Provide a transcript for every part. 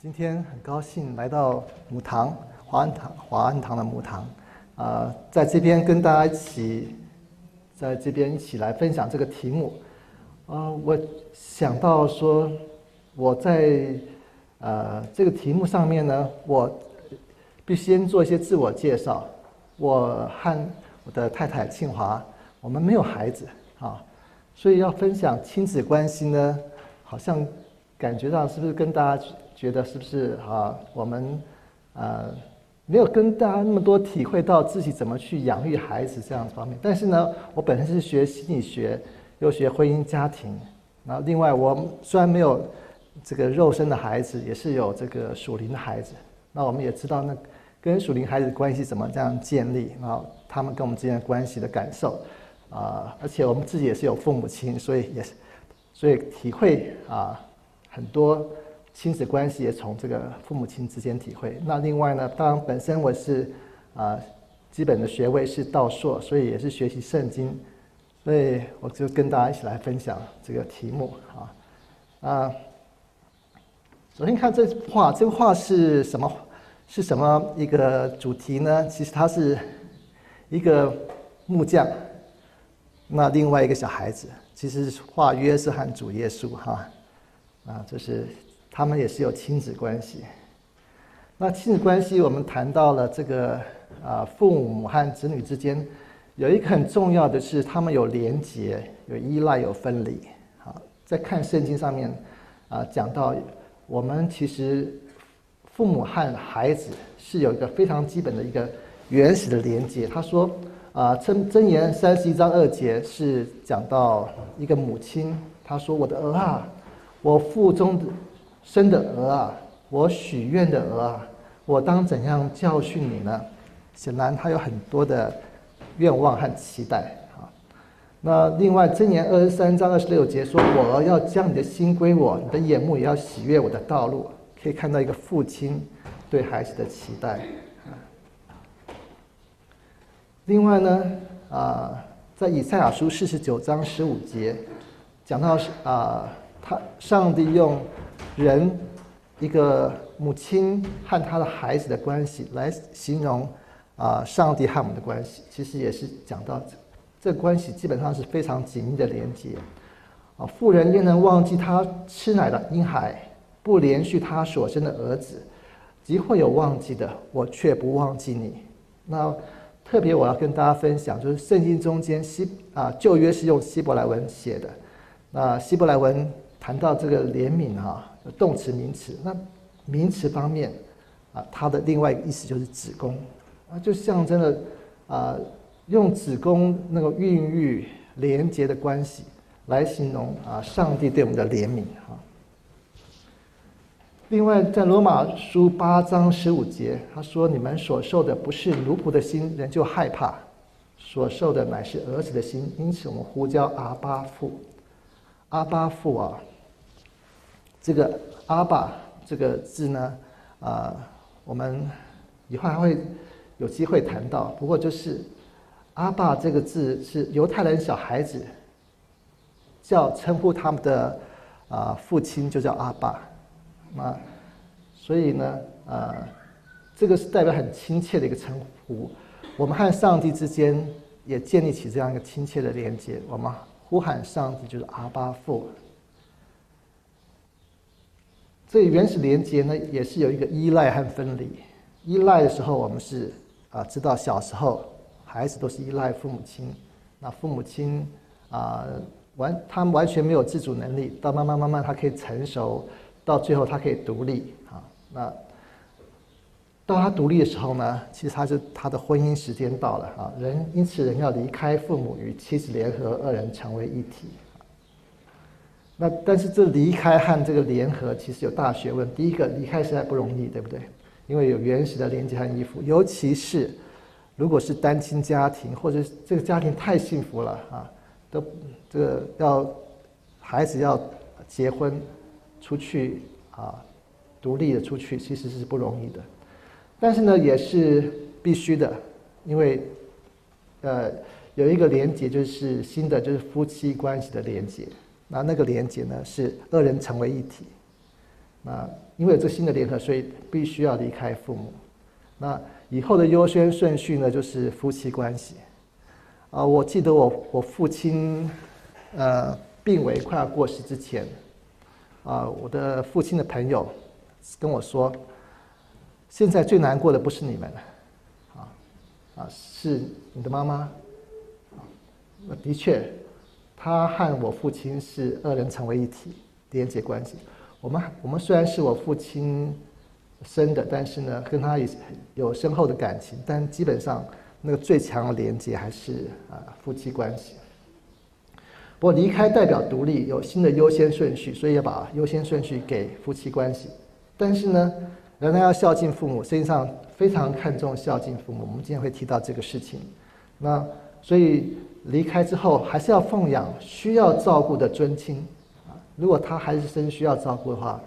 今天很高兴来到母堂华安堂华安堂的母堂，啊，在这边跟大家一起，在这边一起来分享这个题目。啊，我想到说，我在呃这个题目上面呢，我必须先做一些自我介绍。我和我的太太庆华，我们没有孩子啊，所以要分享亲子关系呢，好像感觉上是不是跟大家？觉得是不是啊？我们呃没有跟大家那么多体会到自己怎么去养育孩子这样方面。但是呢，我本身是学心理学，又学婚姻家庭。然后另外，我虽然没有这个肉身的孩子，也是有这个属灵的孩子。那我们也知道，那跟属灵孩子关系怎么这样建立？然后他们跟我们之间的关系的感受啊，而且我们自己也是有父母亲，所以也是所以体会啊很多。亲子关系也从这个父母亲之间体会。那另外呢，当然本身我是啊基本的学位是道硕，所以也是学习圣经，所以我就跟大家一起来分享这个题目啊啊。首先看这画，这画是什么？是什么一个主题呢？其实它是一个木匠，那另外一个小孩子，其实画约瑟和主耶稣哈啊，这是。他们也是有亲子关系。那亲子关系，我们谈到了这个啊，父母和子女之间有一个很重要的是，他们有连结、有依赖、有分离。好，在看圣经上面啊，讲到我们其实父母和孩子是有一个非常基本的一个原始的连接。他说啊，真真言三十一章二节是讲到一个母亲，她说：“我的儿啊，我腹中的。”生的鹅啊，我许愿的鹅啊，我当怎样教训你呢？显然他有很多的愿望和期待啊。那另外箴言二十三章二十六节说：“我儿要将你的心归我，你的眼目也要喜悦我的道路。”可以看到一个父亲对孩子的期待。另外呢，啊，在以赛亚书四十九章十五节讲到是啊，他上帝用。人一个母亲和他的孩子的关系来形容啊，上帝和我们的关系，其实也是讲到这这关系基本上是非常紧密的连接啊。妇人焉能忘记他吃奶的婴孩，不连续他所生的儿子，即会有忘记的，我却不忘记你。那特别我要跟大家分享，就是圣经中间希啊旧约是用希伯来文写的，那希伯来文谈到这个怜悯哈。动词、名词，那名词方面，啊，它的另外一个意思就是子宫，啊，就象征了啊，用子宫那个孕育连接的关系来形容啊，上帝对我们的怜悯哈。另外，在罗马书八章十五节，他说：“你们所受的不是奴仆的心，人就害怕；所受的乃是儿子的心，因此我们呼叫阿巴父，阿巴父啊。”这个“阿爸”这个字呢，啊，我们以后还会有机会谈到。不过，就是“阿爸”这个字是犹太人小孩子叫称呼他们的啊父亲就叫阿爸，啊，所以呢，啊，这个是代表很亲切的一个称呼。我们和上帝之间也建立起这样一个亲切的连接。我们呼喊上帝就是“阿爸父”。所以原始连接呢，也是有一个依赖和分离。依赖的时候，我们是啊，知道小时候孩子都是依赖父母亲，那父母亲啊完，他完全没有自主能力。到慢慢慢慢，他可以成熟，到最后他可以独立啊。那到他独立的时候呢，其实他是他的婚姻时间到了啊。人因此人要离开父母，与妻子联合，二人成为一体。那但是这离开和这个联合其实有大学问。第一个离开实在不容易，对不对？因为有原始的连接和依附，尤其是如果是单亲家庭，或者这个家庭太幸福了啊，都这个要孩子要结婚出去啊，独立的出去其实是不容易的。但是呢，也是必须的，因为呃有一个连接就是新的就是夫妻关系的连接。那那个连接呢，是二人成为一体。那因为有这新的联合，所以必须要离开父母。那以后的优先顺序呢，就是夫妻关系。啊，我记得我我父亲，呃，病危快要过世之前，啊，我的父亲的朋友跟我说，现在最难过的不是你们，啊，啊，是你的妈妈。那的确，他和我父亲是二人成为一体，连接关系。我们我们虽然是我父亲生的，但是呢，跟他也有深厚的感情，但基本上。那个最强的连接还是啊夫妻关系。不过离开代表独立，有新的优先顺序，所以要把优先顺序给夫妻关系。但是呢，仍然要孝敬父母，实际上非常看重孝敬父母。我们今天会提到这个事情。那所以离开之后，还是要奉养需要照顾的尊亲啊。如果他还是真需要照顾的话，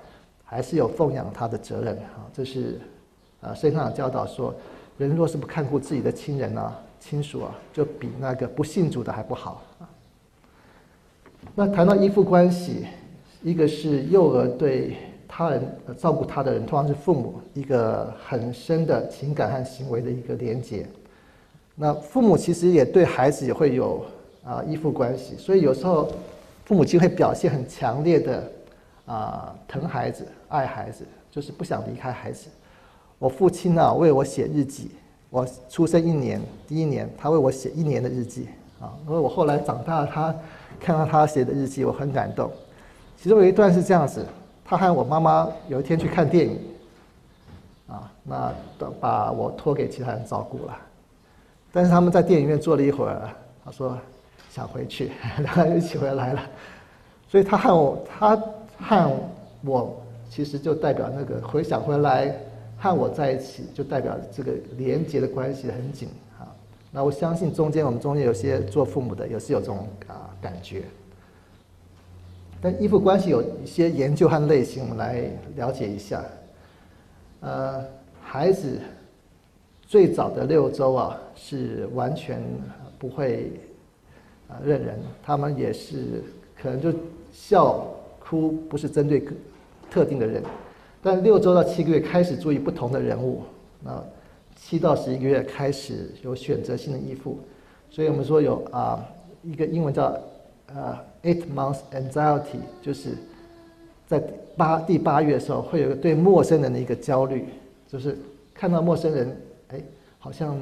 还是有奉养他的责任啊。这是啊圣上教导说。人若是不看顾自己的亲人啊、亲属啊，就比那个不信主的还不好啊。那谈到依附关系，一个是幼儿对他人照顾他的人，通常是父母，一个很深的情感和行为的一个连结。那父母其实也对孩子也会有啊依附关系，所以有时候父母亲会表现很强烈的啊疼孩子、爱孩子，就是不想离开孩子。我父亲呢为我写日记，我出生一年第一年，他为我写一年的日记啊。因为我后来长大，他看到他写的日记，我很感动。其中有一段是这样子：他和我妈妈有一天去看电影，啊，那把我托给其他人照顾了。但是他们在电影院坐了一会儿，他说想回去，然后一起回来了。所以他和我，他和我其实就代表那个回想回来。和我在一起，就代表这个连接的关系很紧啊。那我相信中间我们中间有些做父母的，也是有这种啊感觉。但依附关系有一些研究和类型，我们来了解一下。呃，孩子最早的六周啊，是完全不会啊认人，他们也是可能就笑哭，不是针对特定的人。但六周到七个月开始注意不同的人物，那七到十一个月开始有选择性的依附，所以我们说有啊一个英文叫呃 eight months anxiety，就是在八第八月的时候会有对陌生人的一个焦虑，就是看到陌生人，好像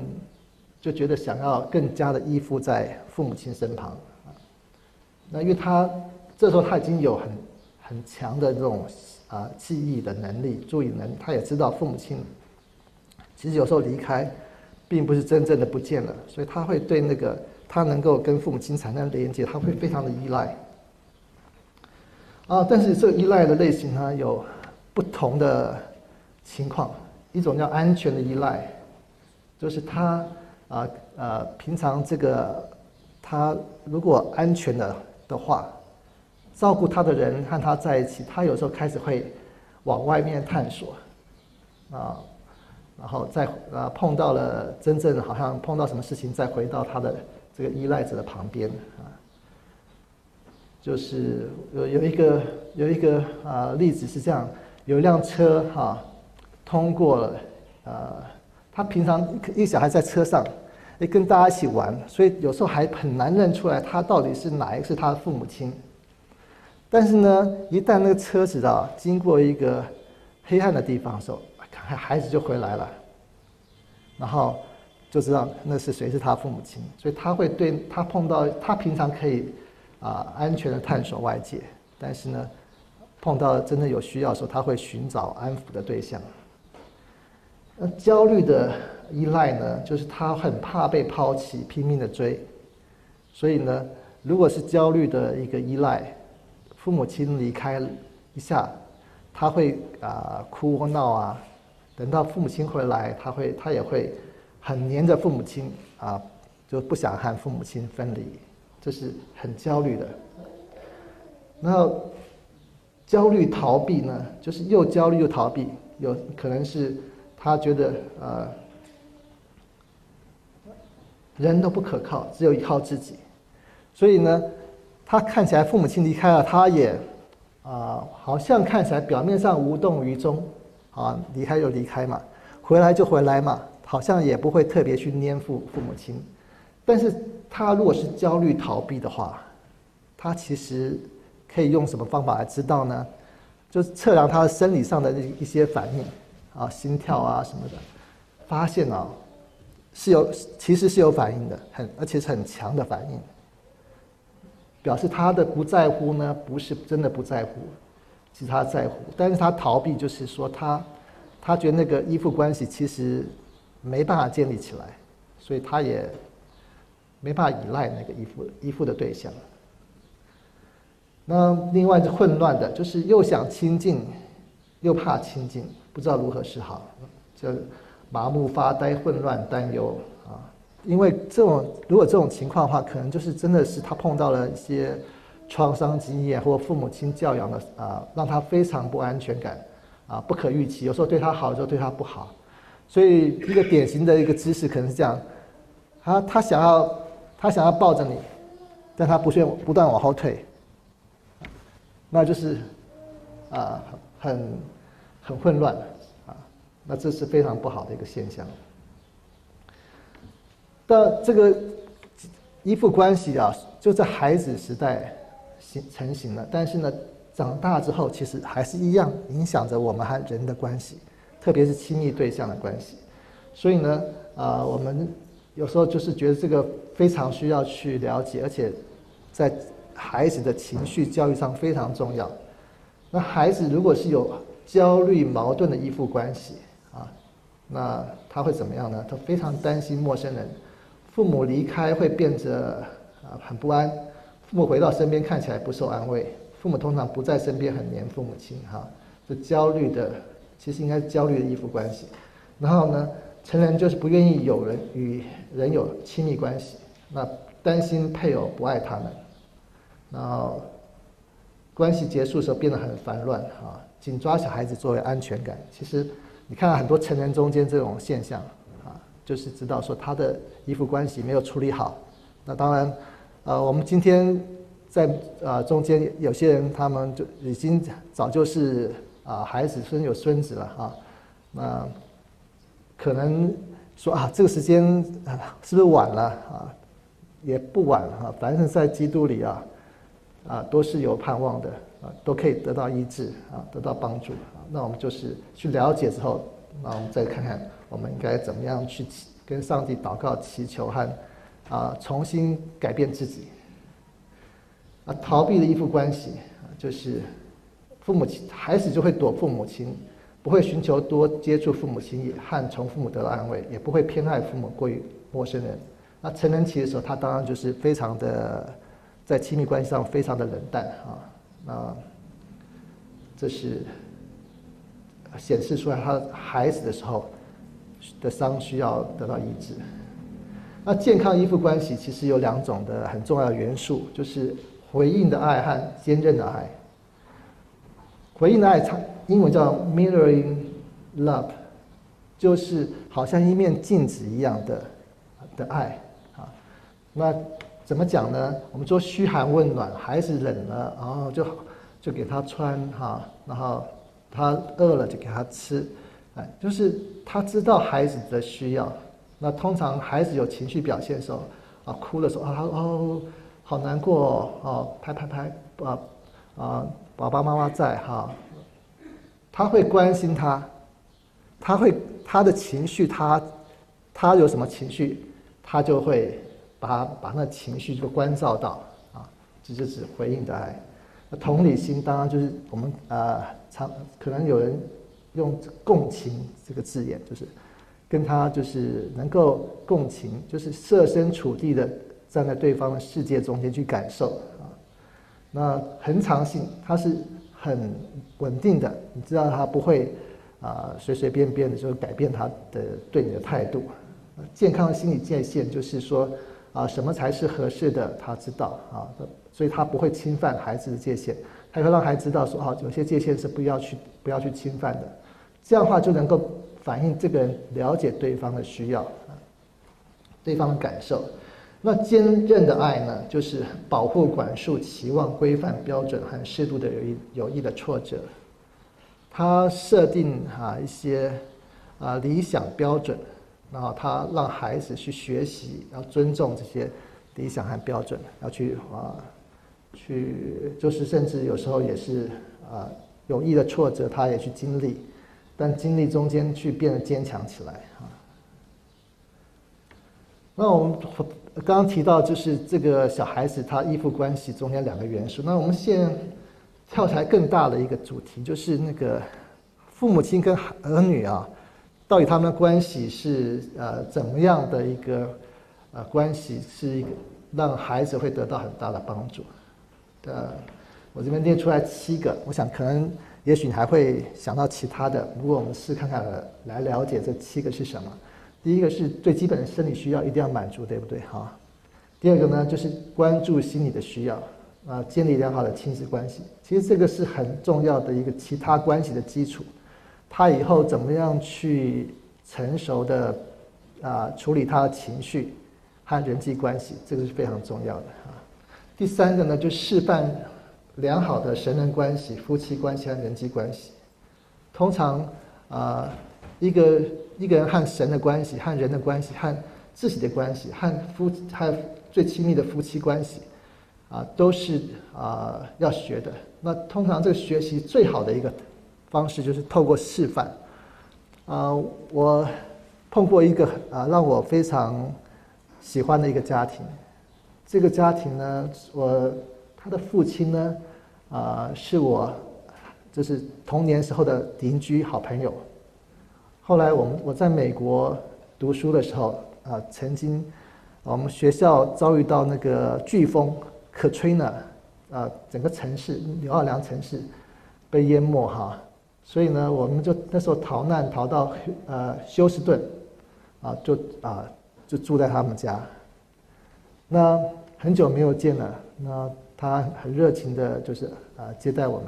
就觉得想要更加的依附在父母亲身旁啊，那因为他这时候他已经有很很强的这种。啊，记忆的能力、注意能，他也知道父母亲其实有时候离开，并不是真正的不见了，所以他会对那个他能够跟父母亲产生连接，他会非常的依赖。啊，但是这个依赖的类型呢，有不同的情况，一种叫安全的依赖，就是他啊呃平常这个他如果安全的的话。照顾他的人和他在一起，他有时候开始会往外面探索，啊，然后再啊碰到了真正好像碰到什么事情，再回到他的这个依赖者的旁边啊，就是有有一个有一个啊例子是这样，有一辆车哈通过了，呃，他平常一个小孩在车上，诶跟大家一起玩，所以有时候还很难认出来他到底是哪一个是他的父母亲。但是呢，一旦那个车子啊经过一个黑暗的地方的时候，孩孩子就回来了，然后就知道那是谁是他父母亲，所以他会对他碰到他平常可以啊安全的探索外界，但是呢，碰到真的有需要的时候，他会寻找安抚的对象。那焦虑的依赖呢，就是他很怕被抛弃，拼命的追，所以呢，如果是焦虑的一个依赖。父母亲离开一下，他会啊哭或闹啊，等到父母亲回来，他会他也会很黏着父母亲啊，就不想和父母亲分离，这是很焦虑的。然后焦虑逃避呢，就是又焦虑又逃避，有可能是他觉得呃人都不可靠，只有依靠自己，所以呢。他看起来父母亲离开了，他也啊，好像看起来表面上无动于衷，啊，离开就离开嘛，回来就回来嘛，好像也不会特别去黏附父母亲。但是他如果是焦虑逃避的话，他其实可以用什么方法来知道呢？就是测量他生理上的一些反应，啊，心跳啊什么的，发现啊是有其实是有反应的，很而且是很强的反应。表示他的不在乎呢，不是真的不在乎，其实他在乎，但是他逃避，就是说他，他觉得那个依附关系其实没办法建立起来，所以他也没办法依赖那个依附依附的对象。那另外是混乱的，就是又想亲近，又怕亲近，不知道如何是好，就麻木、发呆、混乱、担忧啊。因为这种如果这种情况的话，可能就是真的是他碰到了一些创伤经验，或父母亲教养的啊，让他非常不安全感，啊，不可预期。有时候对他好，有时候对他不好。所以一个典型的一个姿势可能是这样：他他想要他想要抱着你，但他不愿不断往后退，那就是啊很很混乱啊，那这是非常不好的一个现象。那这个依附关系啊，就在孩子时代形成型了。但是呢，长大之后，其实还是一样影响着我们和人的关系，特别是亲密对象的关系。所以呢，啊，我们有时候就是觉得这个非常需要去了解，而且在孩子的情绪教育上非常重要。那孩子如果是有焦虑、矛盾的依附关系啊，那他会怎么样呢？他非常担心陌生人。父母离开会变得啊很不安，父母回到身边看起来不受安慰，父母通常不在身边很黏父母亲哈，这焦虑的，其实应该是焦虑的依附关系。然后呢，成人就是不愿意有人与人有亲密关系，那担心配偶不爱他们，然后关系结束的时候变得很烦乱啊，紧抓小孩子作为安全感。其实你看很多成人中间这种现象啊。就是知道说他的依附关系没有处理好，那当然，呃，我们今天在啊中间有些人他们就已经早就是啊孩子生有孙子了哈，那可能说啊这个时间啊是不是晚了啊？也不晚啊，反正在基督里啊啊都是有盼望的啊，都可以得到医治啊，得到帮助啊。那我们就是去了解之后，那我们再看看。我们应该怎么样去跟上帝祷告、祈求和啊重新改变自己？啊，逃避的依附关系，就是父母亲孩子就会躲父母亲，不会寻求多接触父母亲，和从父母得到安慰，也不会偏爱父母过于陌生人。那成人期的时候，他当然就是非常的在亲密关系上非常的冷淡啊。那这是显示出来他孩子的时候。的伤需要得到医治。那健康依附关系其实有两种的很重要的元素，就是回应的爱和坚韧的爱。回应的爱，英文叫 mirroring love，就是好像一面镜子一样的的爱啊。那怎么讲呢？我们说嘘寒问暖，孩子冷了，然后就就给他穿哈，然后他饿了就给他吃。哎就是他知道孩子的需要，那通常孩子有情绪表现的时候，啊，哭的时候啊，哦，好难过哦，拍拍拍，啊啊，爸爸妈妈在哈，他会关心他，他会他的情绪，他他有什么情绪，他就会把把那情绪就关照到啊，这就是回应的爱。那同理心当然就是我们啊，常可能有人。用共情这个字眼，就是跟他就是能够共情，就是设身处地的站在对方的世界中间去感受啊。那恒常性，它是很稳定的，你知道他不会啊随随便便的就改变他的对你的态度。健康的心理界限就是说啊什么才是合适的，他知道啊，所以他不会侵犯孩子的界限，他会让孩子知道说啊有些界限是不要去不要去侵犯的。这样的话就能够反映这个人了解对方的需要啊，对方的感受。那坚韧的爱呢，就是保护、管束、期望、规范、标准和适度的有益有益的挫折。他设定哈一些啊理想标准，然后他让孩子去学习，要尊重这些理想和标准，要去啊去就是甚至有时候也是啊有意的挫折，他也去经历。但经历中间去变得坚强起来啊。那我们刚刚提到，就是这个小孩子他依附关系中间两个元素。那我们现跳起来更大的一个主题，就是那个父母亲跟儿女啊，到底他们的关系是呃怎么样的一个呃关系，是一个让孩子会得到很大的帮助。呃，我这边列出来七个，我想可能。也许你还会想到其他的，不过我们试看看来了解这七个是什么。第一个是最基本的生理需要一定要满足，对不对？哈。第二个呢，就是关注心理的需要，啊，建立良好的亲子关系。其实这个是很重要的一个其他关系的基础。他以后怎么样去成熟的啊处理他的情绪和人际关系，这个是非常重要的啊。第三个呢，就示范。良好的神人关系、夫妻关系和人际关系，通常啊，一个一个人和神的关系、和人的关系、和自己的关系、和夫和最亲密的夫妻关系，啊，都是啊要学的。那通常这个学习最好的一个方式就是透过示范。啊，我碰过一个啊让我非常喜欢的一个家庭，这个家庭呢，我他的父亲呢。啊，是我，就是童年时候的邻居好朋友。后来我们我在美国读书的时候，啊，曾经我们学校遭遇到那个飓风可吹呢啊，整个城市纽奥良城市被淹没哈，所以呢，我们就那时候逃难逃到呃休斯顿，啊，就啊就住在他们家。那很久没有见了，那。他很热情的，就是啊接待我们，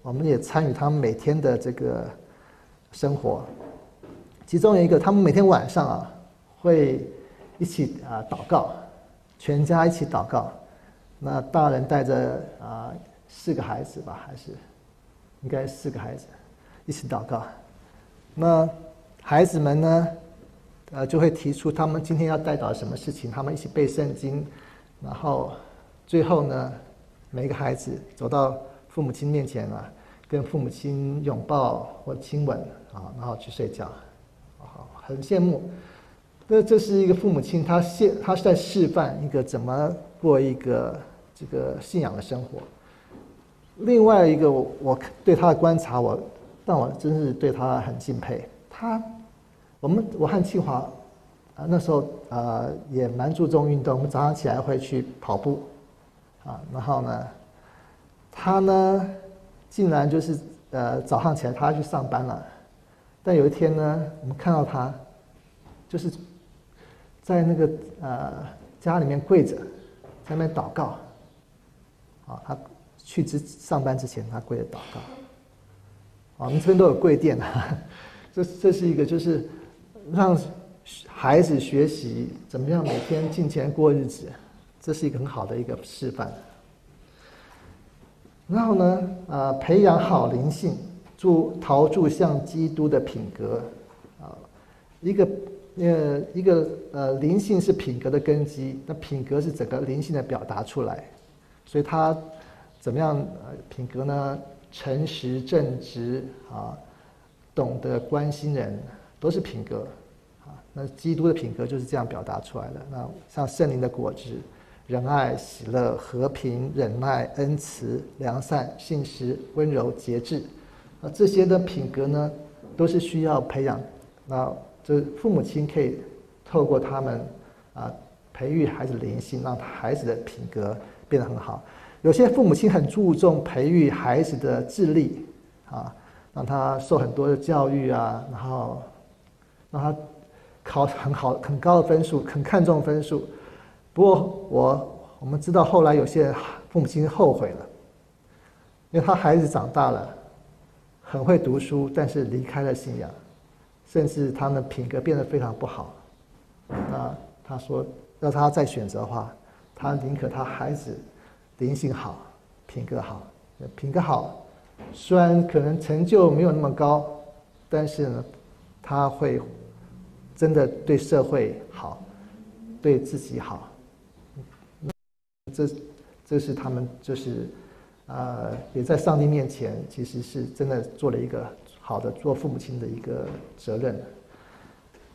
我们也参与他们每天的这个生活。其中有一个，他们每天晚上啊会一起啊祷告，全家一起祷告。那大人带着啊四个孩子吧，还是应该四个孩子一起祷告。那孩子们呢，呃就会提出他们今天要带到什么事情，他们一起背圣经，然后。最后呢，每个孩子走到父母亲面前啊，跟父母亲拥抱或亲吻啊，然后去睡觉，啊，很羡慕。那这是一个父母亲，他现他是在示范一个怎么过一个这个信仰的生活。另外一个我，我对他的观察，我但我真是对他很敬佩。他，我们我和庆华啊那时候啊也蛮注重运动，我们早上起来会去跑步。啊，然后呢，他呢，竟然就是呃早上起来他去上班了，但有一天呢，我们看到他，就是在那个呃家里面跪着，在那边祷告。啊，他去之上班之前，他跪着祷告。我们这边都有贵店啊，这这是一个就是让孩子学习怎么样每天进钱过日子。这是一个很好的一个示范。然后呢，呃，培养好灵性，助陶铸像基督的品格，啊，一个呃一个呃灵性是品格的根基，那品格是整个灵性的表达出来，所以他怎么样呃品格呢？诚实正直啊，懂得关心人，都是品格啊。那基督的品格就是这样表达出来的。那像圣灵的果子。仁爱、喜乐、和平、忍耐、恩慈、良善、信实、温柔、节制，啊，这些的品格呢，都是需要培养。那这父母亲可以透过他们啊，培育孩子的灵性，让孩子的品格变得很好。有些父母亲很注重培育孩子的智力，啊，让他受很多的教育啊，然后让他考很好、很高的分数，很看重分数。不过我我们知道，后来有些父母亲后悔了，因为他孩子长大了，很会读书，但是离开了信仰，甚至他们品格变得非常不好。那他说要他再选择的话，他宁可他孩子灵性好、品格好。品格好，虽然可能成就没有那么高，但是呢，他会真的对社会好，对自己好。这这是他们就是呃，也在上帝面前，其实是真的做了一个好的做父母亲的一个责任。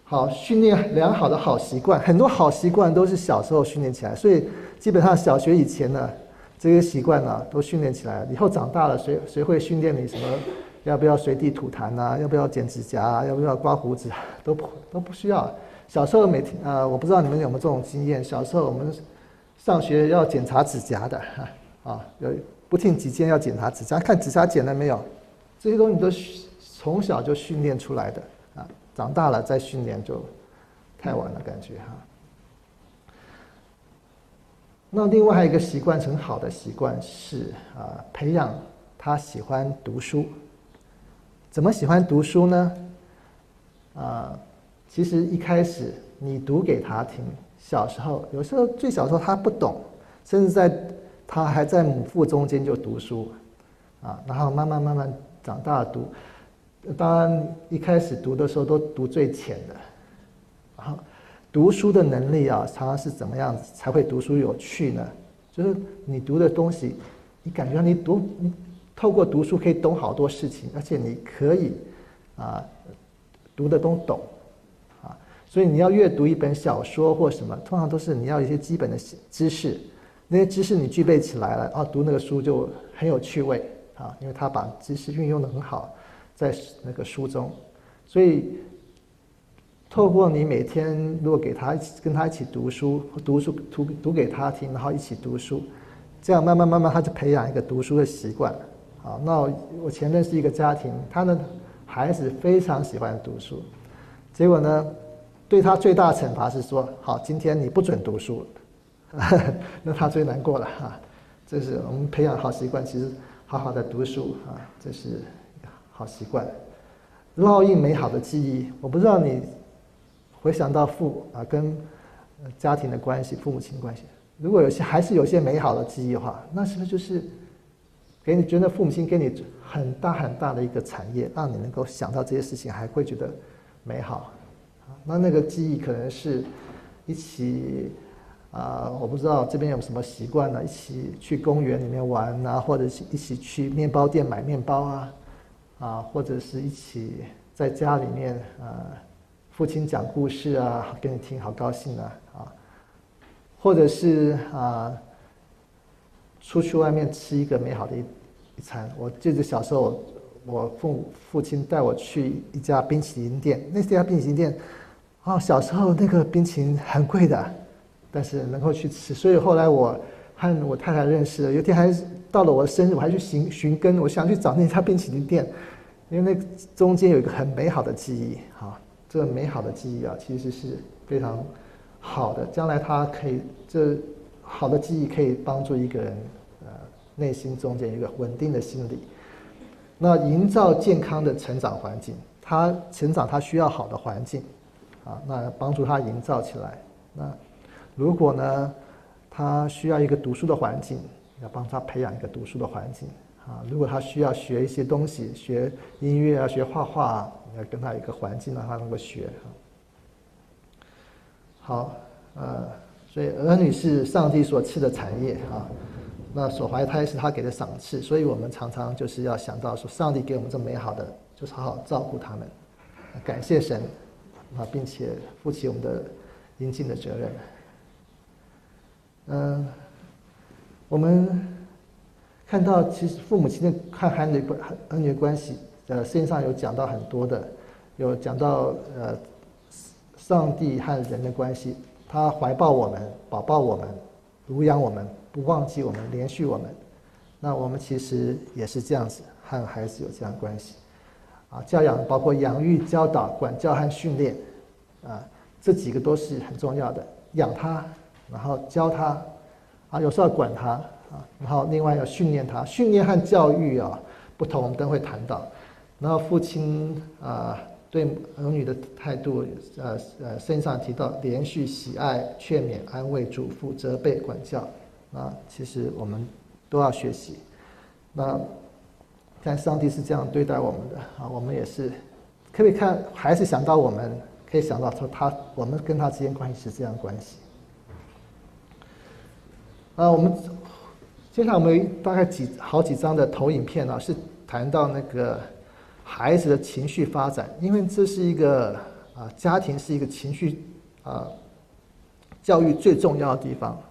好，训练良好的好习惯，很多好习惯都是小时候训练起来，所以基本上小学以前呢，这些习惯呢都训练起来了。以后长大了，谁谁会训练你什么？要不要随地吐痰啊？要不要剪指甲？要不要刮胡子？都不都不需要。小时候每天呃，我不知道你们有没有这种经验。小时候我们上学要检查指甲的啊，有不听几间要检查指甲，看指甲剪了没有？这些东西都从小就训练出来的啊。长大了再训练就太晚了，感觉哈。那另外还有一个习惯，很好的习惯是啊，培养他喜欢读书。怎么喜欢读书呢？啊，其实一开始你读给他听，小时候有时候最小时候他不懂，甚至在他还在母腹中间就读书，啊，然后慢慢慢慢长大读。当然，一开始读的时候都读最浅的，然后读书的能力啊，常常是怎么样才会读书有趣呢？就是你读的东西，你感觉你读，你透过读书可以懂好多事情，而且你可以啊读的都懂啊。所以你要阅读一本小说或什么，通常都是你要一些基本的知识，那些知识你具备起来了，啊，读那个书就很有趣味啊，因为他把知识运用的很好。在那个书中，所以透过你每天如果给他跟他一起读书，读书读读给他听，然后一起读书，这样慢慢慢慢他就培养一个读书的习惯。好，那我前认识一个家庭，他的孩子非常喜欢读书，结果呢，对他最大惩罚是说，好，今天你不准读书，那他最难过了哈。这是我们培养好习惯，其实好好的读书啊，这是。好习惯，烙印美好的记忆。我不知道你回想到父啊跟家庭的关系，父母亲关系。如果有些还是有些美好的记忆的话，那是不是就是给你觉得父母亲给你很大很大的一个产业，让你能够想到这些事情，还会觉得美好？那那个记忆可能是一起啊，我不知道这边有什么习惯呢？一起去公园里面玩啊，或者是一起去面包店买面包啊。啊，或者是一起在家里面，啊，父亲讲故事啊，给你听，好高兴啊，啊，或者是啊，出去外面吃一个美好的一一餐。我记得小时候，我父父亲带我去一家冰淇淋店，那家冰淇淋店，啊，小时候那个冰淇淋很贵的，但是能够去吃，所以后来我和我太太认识了，有天还到了我的生日，我还去寻寻根，我想去找那家冰淇淋店。因为那中间有一个很美好的记忆，哈，这个美好的记忆啊，其实是非常好的。将来他可以，这好的记忆可以帮助一个人，呃，内心中间一个稳定的心理。那营造健康的成长环境，他成长他需要好的环境，啊，那帮助他营造起来。那如果呢，他需要一个读书的环境，要帮他培养一个读书的环境。啊，如果他需要学一些东西，学音乐啊，学画画，啊要跟他一个环境让他能够学。好，呃，所以儿女是上帝所赐的产业啊，那所怀胎是他给的赏赐，所以我们常常就是要想到说，上帝给我们这么美好的，就是好好照顾他们，感谢神啊，并且负起我们的应尽的责任。嗯，我们。看到其实父母亲的看孩子关儿女关系，呃，圣上有讲到很多的，有讲到呃，上帝和人的关系，他怀抱我们，保抱我们，抚养我们，不忘记我们，连续我们。那我们其实也是这样子，和孩子有这样关系，啊，教养包括养育、教导、管教和训练，啊，这几个都是很重要的。养他，然后教他，啊，有时候要管他。啊，然后另外要训练他，训练和教育啊不同，我们等会谈到。然后父亲啊，对儿女的态度，呃呃，身上提到连续喜爱、劝勉、安慰、嘱咐、责备、管教，那其实我们都要学习。那看上帝是这样对待我们的啊，我们也是，可以看还是想到我们，可以想到说他，我们跟他之间关系是这样关系。啊，我们接下来我们大概几好几张的投影片啊，是谈到那个孩子的情绪发展，因为这是一个啊，家庭是一个情绪啊教育最重要的地方，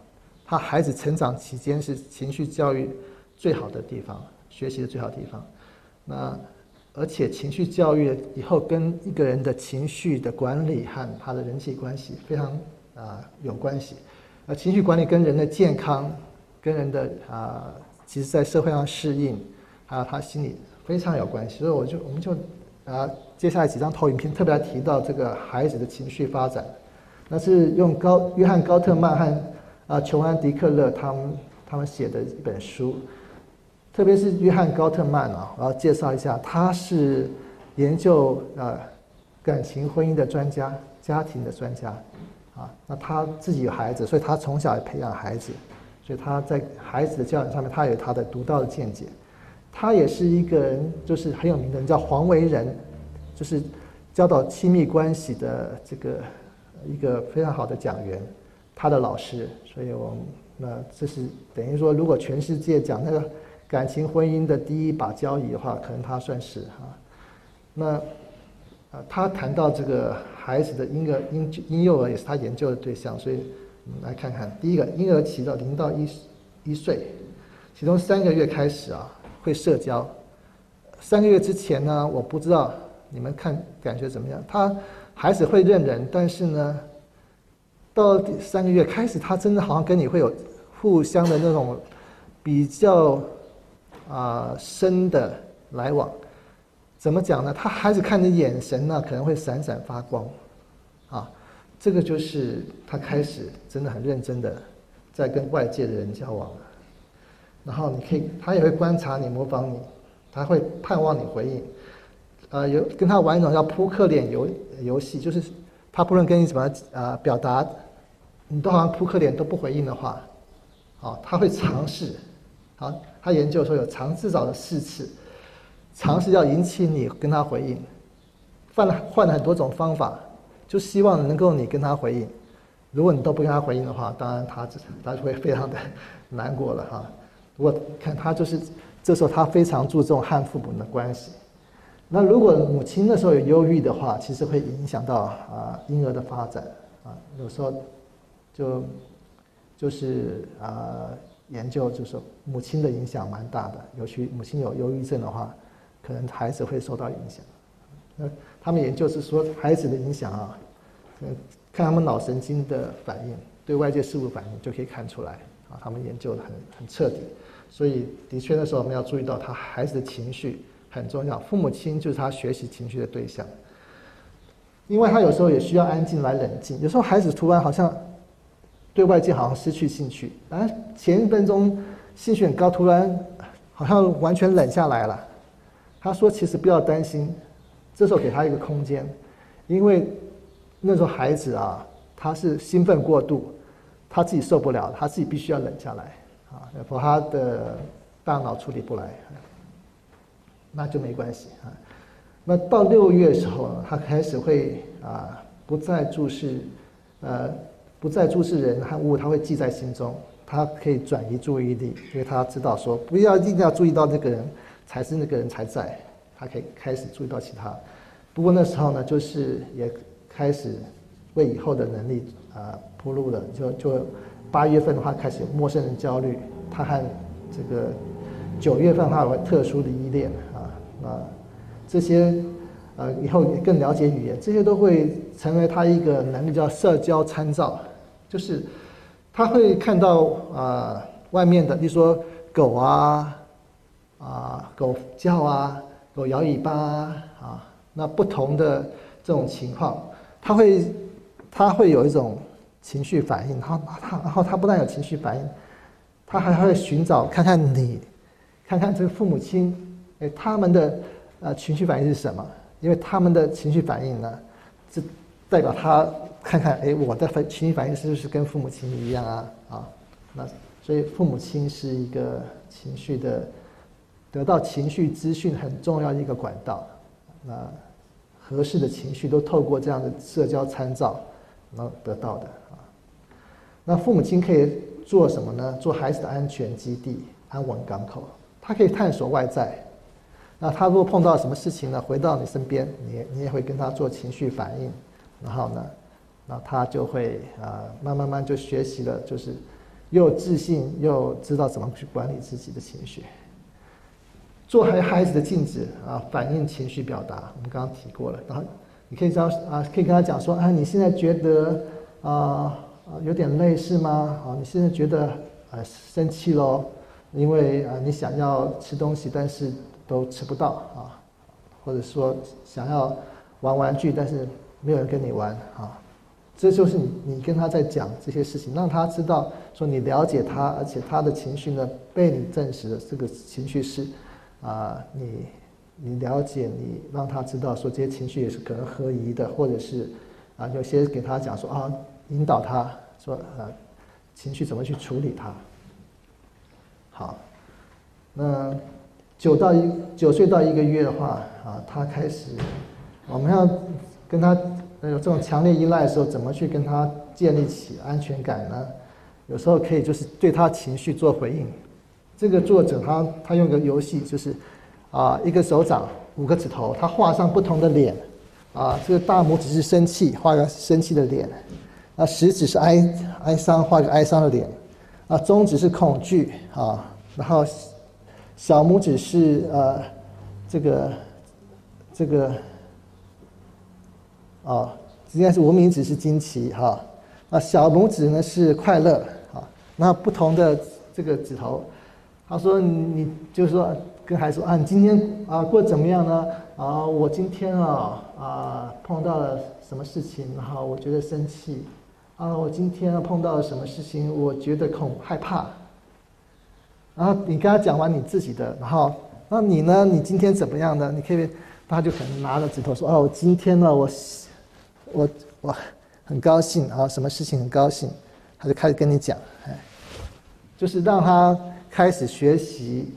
他孩子成长期间是情绪教育最好的地方。学习的最好的地方，那而且情绪教育以后跟一个人的情绪的管理和他的人际关系非常啊有关系，而情绪管理跟人的健康、跟人的啊，其实在社会上适应，还有他心理非常有关系。所以我就我们就啊接下来几张投影片特别提到这个孩子的情绪发展，那是用高约翰高特曼和啊琼安迪克勒他们他们写的一本书。特别是约翰高特曼啊，我要介绍一下，他是研究呃感情婚姻的专家，家庭的专家，啊，那他自己有孩子，所以他从小培养孩子，所以他在孩子的教育上面，他有他的独到的见解。他也是一个人，就是很有名的人，叫黄维仁，就是教导亲密关系的这个一个非常好的讲员，他的老师。所以我那这是等于说，如果全世界讲那个。感情婚姻的第一把交椅的话，可能他算是哈。那啊，他谈到这个孩子的婴儿婴婴幼儿也是他研究的对象，所以我们来看看。第一个，婴儿期到零到一一岁，其中三个月开始啊会社交。三个月之前呢，我不知道你们看感觉怎么样。他孩子会认人，但是呢，到三个月开始，他真的好像跟你会有互相的那种比较。啊，深的来往，怎么讲呢？他孩子看你眼神呢，可能会闪闪发光，啊，这个就是他开始真的很认真的在跟外界的人交往。然后你可以，他也会观察你，模仿你，他会盼望你回应。呃，有跟他玩一种叫扑克脸游游戏，就是他不论跟你怎么啊表达，你都好像扑克脸都不回应的话，啊，他会尝试，好。他研究说有尝至少的四次，尝试要引起你跟他回应，换了换了很多种方法，就希望能够你跟他回应。如果你都不跟他回应的话，当然他他就会非常的难过了哈。我看他就是这时候他非常注重和父母的关系。那如果母亲那时候有忧郁的话，其实会影响到啊婴儿的发展啊。有时候就就是啊。研究就是说，母亲的影响蛮大的，尤其母亲有忧郁症的话，可能孩子会受到影响。那他们研究是说，孩子的影响啊，看他们脑神经的反应，对外界事物反应就可以看出来啊。他们研究的很很彻底，所以的确那时候我们要注意到他孩子的情绪很重要。父母亲就是他学习情绪的对象，因为他有时候也需要安静来冷静。有时候孩子突然好像。对外界好像失去兴趣，啊，前一分钟兴趣很高，突然好像完全冷下来了。他说：“其实不要担心，这时候给他一个空间，因为那时候孩子啊，他是兴奋过度，他自己受不了，他自己必须要冷下来啊，否则他的大脑处理不来，那就没关系啊。那到六月的时候，他开始会啊，不再注视，呃。”不再注视人和物，他会记在心中，他可以转移注意力，因为他知道说不要一定要注意到那个人才是那个人才在，他可以开始注意到其他。不过那时候呢，就是也开始为以后的能力啊铺路的。就就八月份的话开始陌生人焦虑，他和这个九月份他有特殊的依恋啊啊这些。呃，以后也更了解语言，这些都会成为他一个能力，叫社交参照，就是他会看到啊外面的，比如说狗啊，啊狗叫啊，狗摇尾巴啊啊，那不同的这种情况，他会他会有一种情绪反应，他他然后他不但有情绪反应，他还会寻找看看你，看看这个父母亲，哎他们的呃情绪反应是什么。因为他们的情绪反应呢，是代表他看看，哎，我的情绪反应是不是跟父母亲一样啊？啊，那所以父母亲是一个情绪的得到情绪资讯很重要的一个管道。那合适的情绪都透过这样的社交参照能得到的啊。那父母亲可以做什么呢？做孩子的安全基地、安稳港口。他可以探索外在。那他如果碰到什么事情呢？回到你身边，你你也会跟他做情绪反应，然后呢，那他就会啊，慢慢慢就学习了，就是又自信又知道怎么去管理自己的情绪。做孩孩子的镜子啊，反映情绪表达，我们刚刚提过了。然后你可以讲啊，可以跟他讲说啊，你现在觉得啊有点累是吗？啊，你现在觉得啊生气喽，因为啊你想要吃东西，但是。都吃不到啊，或者说想要玩玩具，但是没有人跟你玩啊，这就是你你跟他在讲这些事情，让他知道说你了解他，而且他的情绪呢被你证实了，这个情绪是啊，你你了解你让他知道说这些情绪也是可能合宜的，或者是啊有些给他讲说啊引导他说啊情绪怎么去处理它，好，那。九到一九岁到一个月的话，啊，他开始，我们要跟他有这种强烈依赖的时候，怎么去跟他建立起安全感呢？有时候可以就是对他情绪做回应。这个作者他他用个游戏，就是啊，一个手掌五个指头，他画上不同的脸，啊，这个大拇指是生气，画个生气的脸；啊，食指是哀哀伤，画个哀伤的脸；啊，中指是恐惧，啊，然后。小拇指是呃，这个这个哦，应该是无名指是惊奇哈，啊小拇指呢是快乐啊。那不同的这个指头，他说你就是说跟孩子说啊，你今天啊过得怎么样呢？啊，我今天啊啊碰到了什么事情，然后我觉得生气啊，我今天碰到了什么事情，我觉得恐害怕。然后你跟他讲完你自己的，然后那你呢？你今天怎么样呢？你可以，他就可能拿着指头说：“哦，我今天呢，我我我很高兴啊，什么事情很高兴？”他就开始跟你讲，哎，就是让他开始学习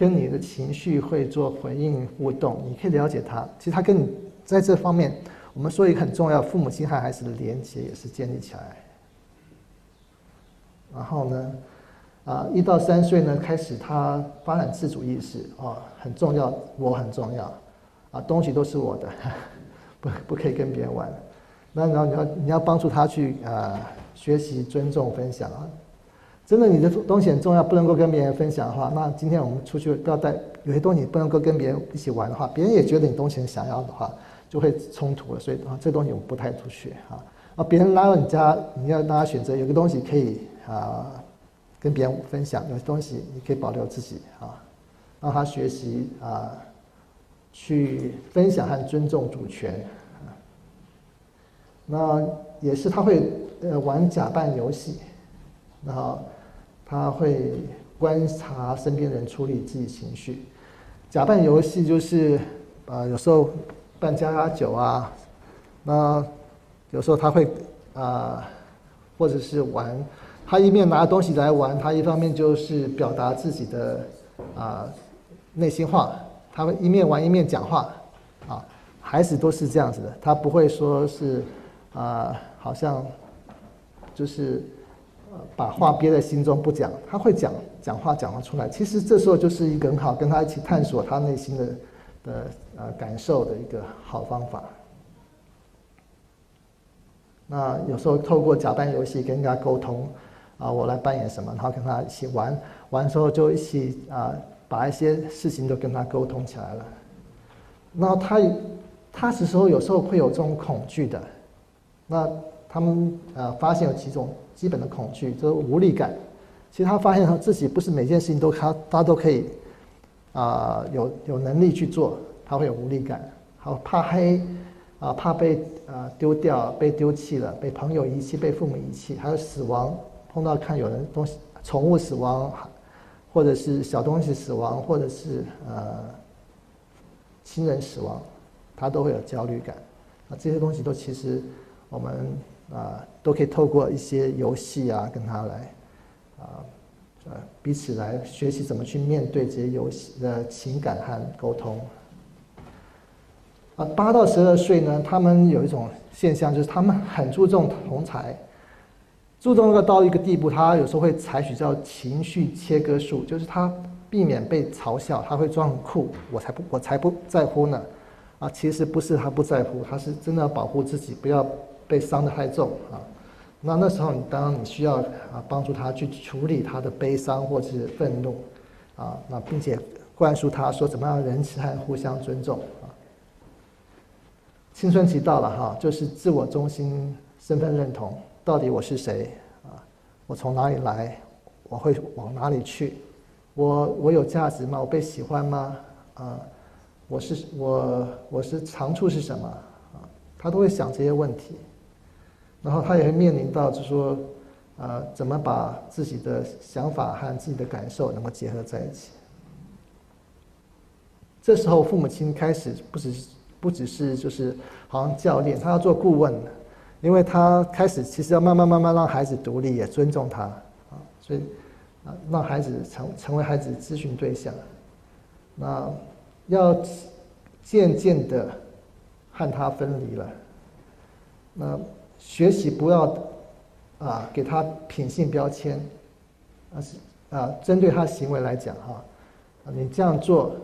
跟你的情绪会做回应互动。你可以了解他，其实他跟你在这方面，我们说一个很重要，父母亲和孩子的连接也是建立起来。然后呢？啊，一到三岁呢，开始他发展自主意识啊，很重要，我很重要，啊，东西都是我的，不不可以跟别人玩。那然后你要你要帮助他去啊学习尊重分享啊，真的你的东西很重要，不能够跟别人分享的话，那今天我们出去都要带有些东西不能够跟别人一起玩的话，别人也觉得你东西很想要的话，就会冲突了。所以啊，这东西我们不太出去啊。啊，别人拉到你家，你要让他选择有个东西可以啊。跟别人分享有些东西，你可以保留自己啊，让他学习啊，去分享和尊重主权啊。那也是他会呃玩假扮游戏，然后他会观察身边人处理自己情绪。假扮游戏就是啊，有时候扮家家酒啊，那有时候他会啊，或者是玩。他一面拿东西来玩，他一方面就是表达自己的啊内心话。他会一面玩一面讲话，啊，孩子都是这样子的，他不会说是啊，好像就是把话憋在心中不讲，他会讲讲话讲得出来。其实这时候就是一个很好跟他一起探索他内心的的呃感受的一个好方法。那有时候透过假扮游戏跟人家沟通。啊，我来扮演什么，然后跟他一起玩，玩之后就一起啊，把一些事情都跟他沟通起来了。那他他是时候有时候会有这种恐惧的，那他们呃发现有几种基本的恐惧，就是无力感。其实他发现他自己不是每件事情都他他都可以啊有有能力去做，他会有无力感，好怕黑啊，怕被啊丢掉，被丢弃了，被朋友遗弃，被父母遗弃，还有死亡。碰到看有人东西，宠物死亡，或者是小东西死亡，或者是呃亲人死亡，他都会有焦虑感。啊这些东西都其实我们啊都可以透过一些游戏啊跟他来啊呃彼此来学习怎么去面对这些游戏的情感和沟通。啊，八到十二岁呢，他们有一种现象，就是他们很注重同才，注重那个到一个地步，他有时候会采取叫情绪切割术，就是他避免被嘲笑，他会装很酷，我才不我才不在乎呢。啊，其实不是他不在乎，他是真的要保护自己，不要被伤的太重啊。那那时候，你当你需要啊帮助他去处理他的悲伤或是愤怒，啊，那并且灌输他说怎么样仁慈和互相尊重。青春期到了哈，就是自我中心、身份认同，到底我是谁啊？我从哪里来？我会往哪里去？我我有价值吗？我被喜欢吗？啊，我是我我是长处是什么？啊，他都会想这些问题，然后他也会面临到，就是说，呃，怎么把自己的想法和自己的感受能够结合在一起？这时候父母亲开始不只是。不只是就是好像教练，他要做顾问，因为他开始其实要慢慢慢慢让孩子独立，也尊重他啊，所以啊让孩子成成为孩子咨询对象，那要渐渐的和他分离了，那学习不要啊给他品性标签，而是啊针对他行为来讲哈，啊你这样做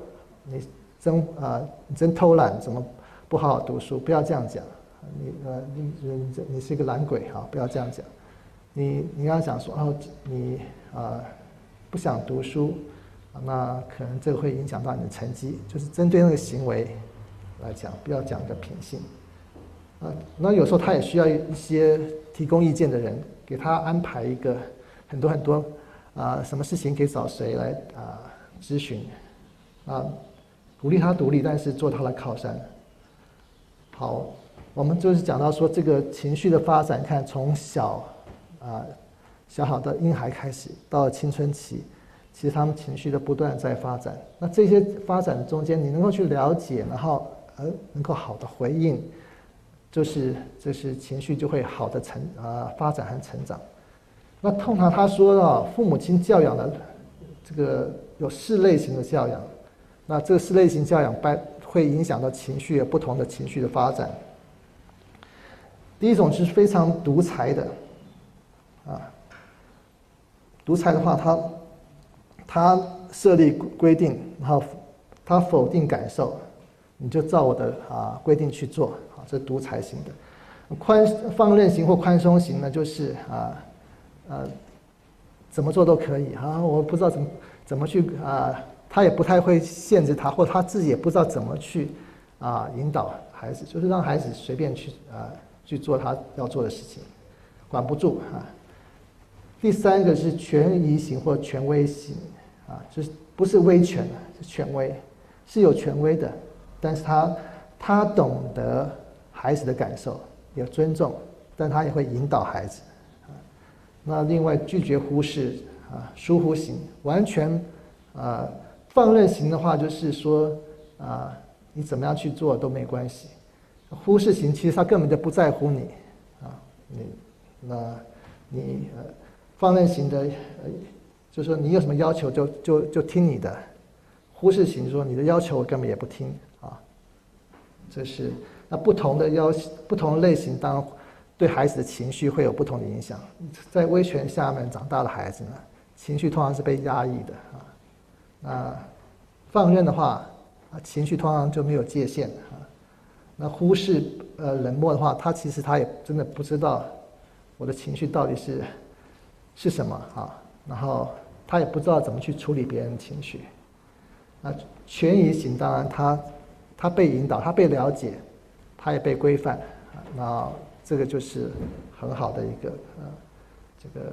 你。真啊，你真偷懒，怎么不好好读书？不要这样讲，你呃，你你你是一个懒鬼哈，不要这样讲。你你要想说哦，你啊不想读书，那可能这个会影响到你的成绩。就是针对那个行为来讲，不要讲个品性。那有时候他也需要一些提供意见的人，给他安排一个很多很多啊，什么事情可以找谁来啊咨询啊。鼓励他独立，但是做他的靠山。好，我们就是讲到说，这个情绪的发展，看从小啊小好的婴孩开始，到青春期，其实他们情绪的不断在发展。那这些发展中间，你能够去了解，然后呃能够好的回应，就是就是情绪就会好的成啊发展和成长。那通常他说到父母亲教养的这个有四类型的教养。那这四类型教养，会会影响到情绪不同的情绪的发展。第一种是非常独裁的，啊，独裁的话，他他设立规定，然后他否定感受，你就照我的啊规定去做，啊，这是独裁型的。宽放任型或宽松型呢，就是啊呃怎么做都可以啊，我不知道怎么怎么去啊。他也不太会限制他，或他自己也不知道怎么去啊引导孩子，就是让孩子随便去啊去做他要做的事情，管不住啊。第三个是权威型或权威型啊，就是不是威权是权威，是有权威的，但是他他懂得孩子的感受，有尊重，但他也会引导孩子啊。那另外拒绝忽视啊疏忽型，完全啊。放任型的话，就是说，啊，你怎么样去做都没关系。忽视型其实他根本就不在乎你，啊，你，那，你呃，放任型的，呃，就说你有什么要求就就就听你的。忽视型说你的要求我根本也不听，啊，这是那不同的要不同类型，当对孩子的情绪会有不同的影响。在威权下面长大的孩子呢，情绪通常是被压抑的，啊。那，放任的话，啊，情绪通常就没有界限啊。那忽视呃冷漠的话，他其实他也真的不知道我的情绪到底是是什么啊。然后他也不知道怎么去处理别人的情绪。那权宜型当然他他被引导，他被了解，他也被规范啊。那这个就是很好的一个呃这个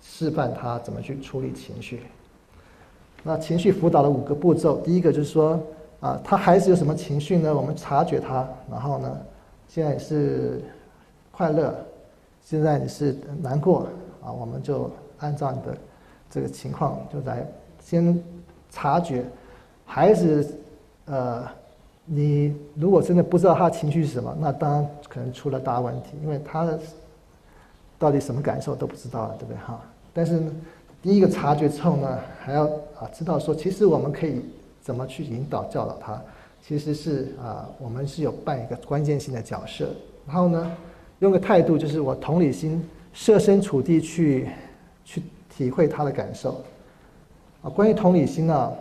示范他怎么去处理情绪。那情绪辅导的五个步骤，第一个就是说，啊，他孩子有什么情绪呢？我们察觉他，然后呢，现在是快乐，现在你是难过，啊，我们就按照你的这个情况，就来先察觉孩子，呃，你如果真的不知道他情绪是什么，那当然可能出了大问题，因为他的到底什么感受都不知道了，对不对哈？但是第一个察觉之后呢，还要啊知道说，其实我们可以怎么去引导教导他，其实是啊我们是有扮一个关键性的角色，然后呢，用个态度就是我同理心，设身处地去去体会他的感受。啊，关于同理心呢，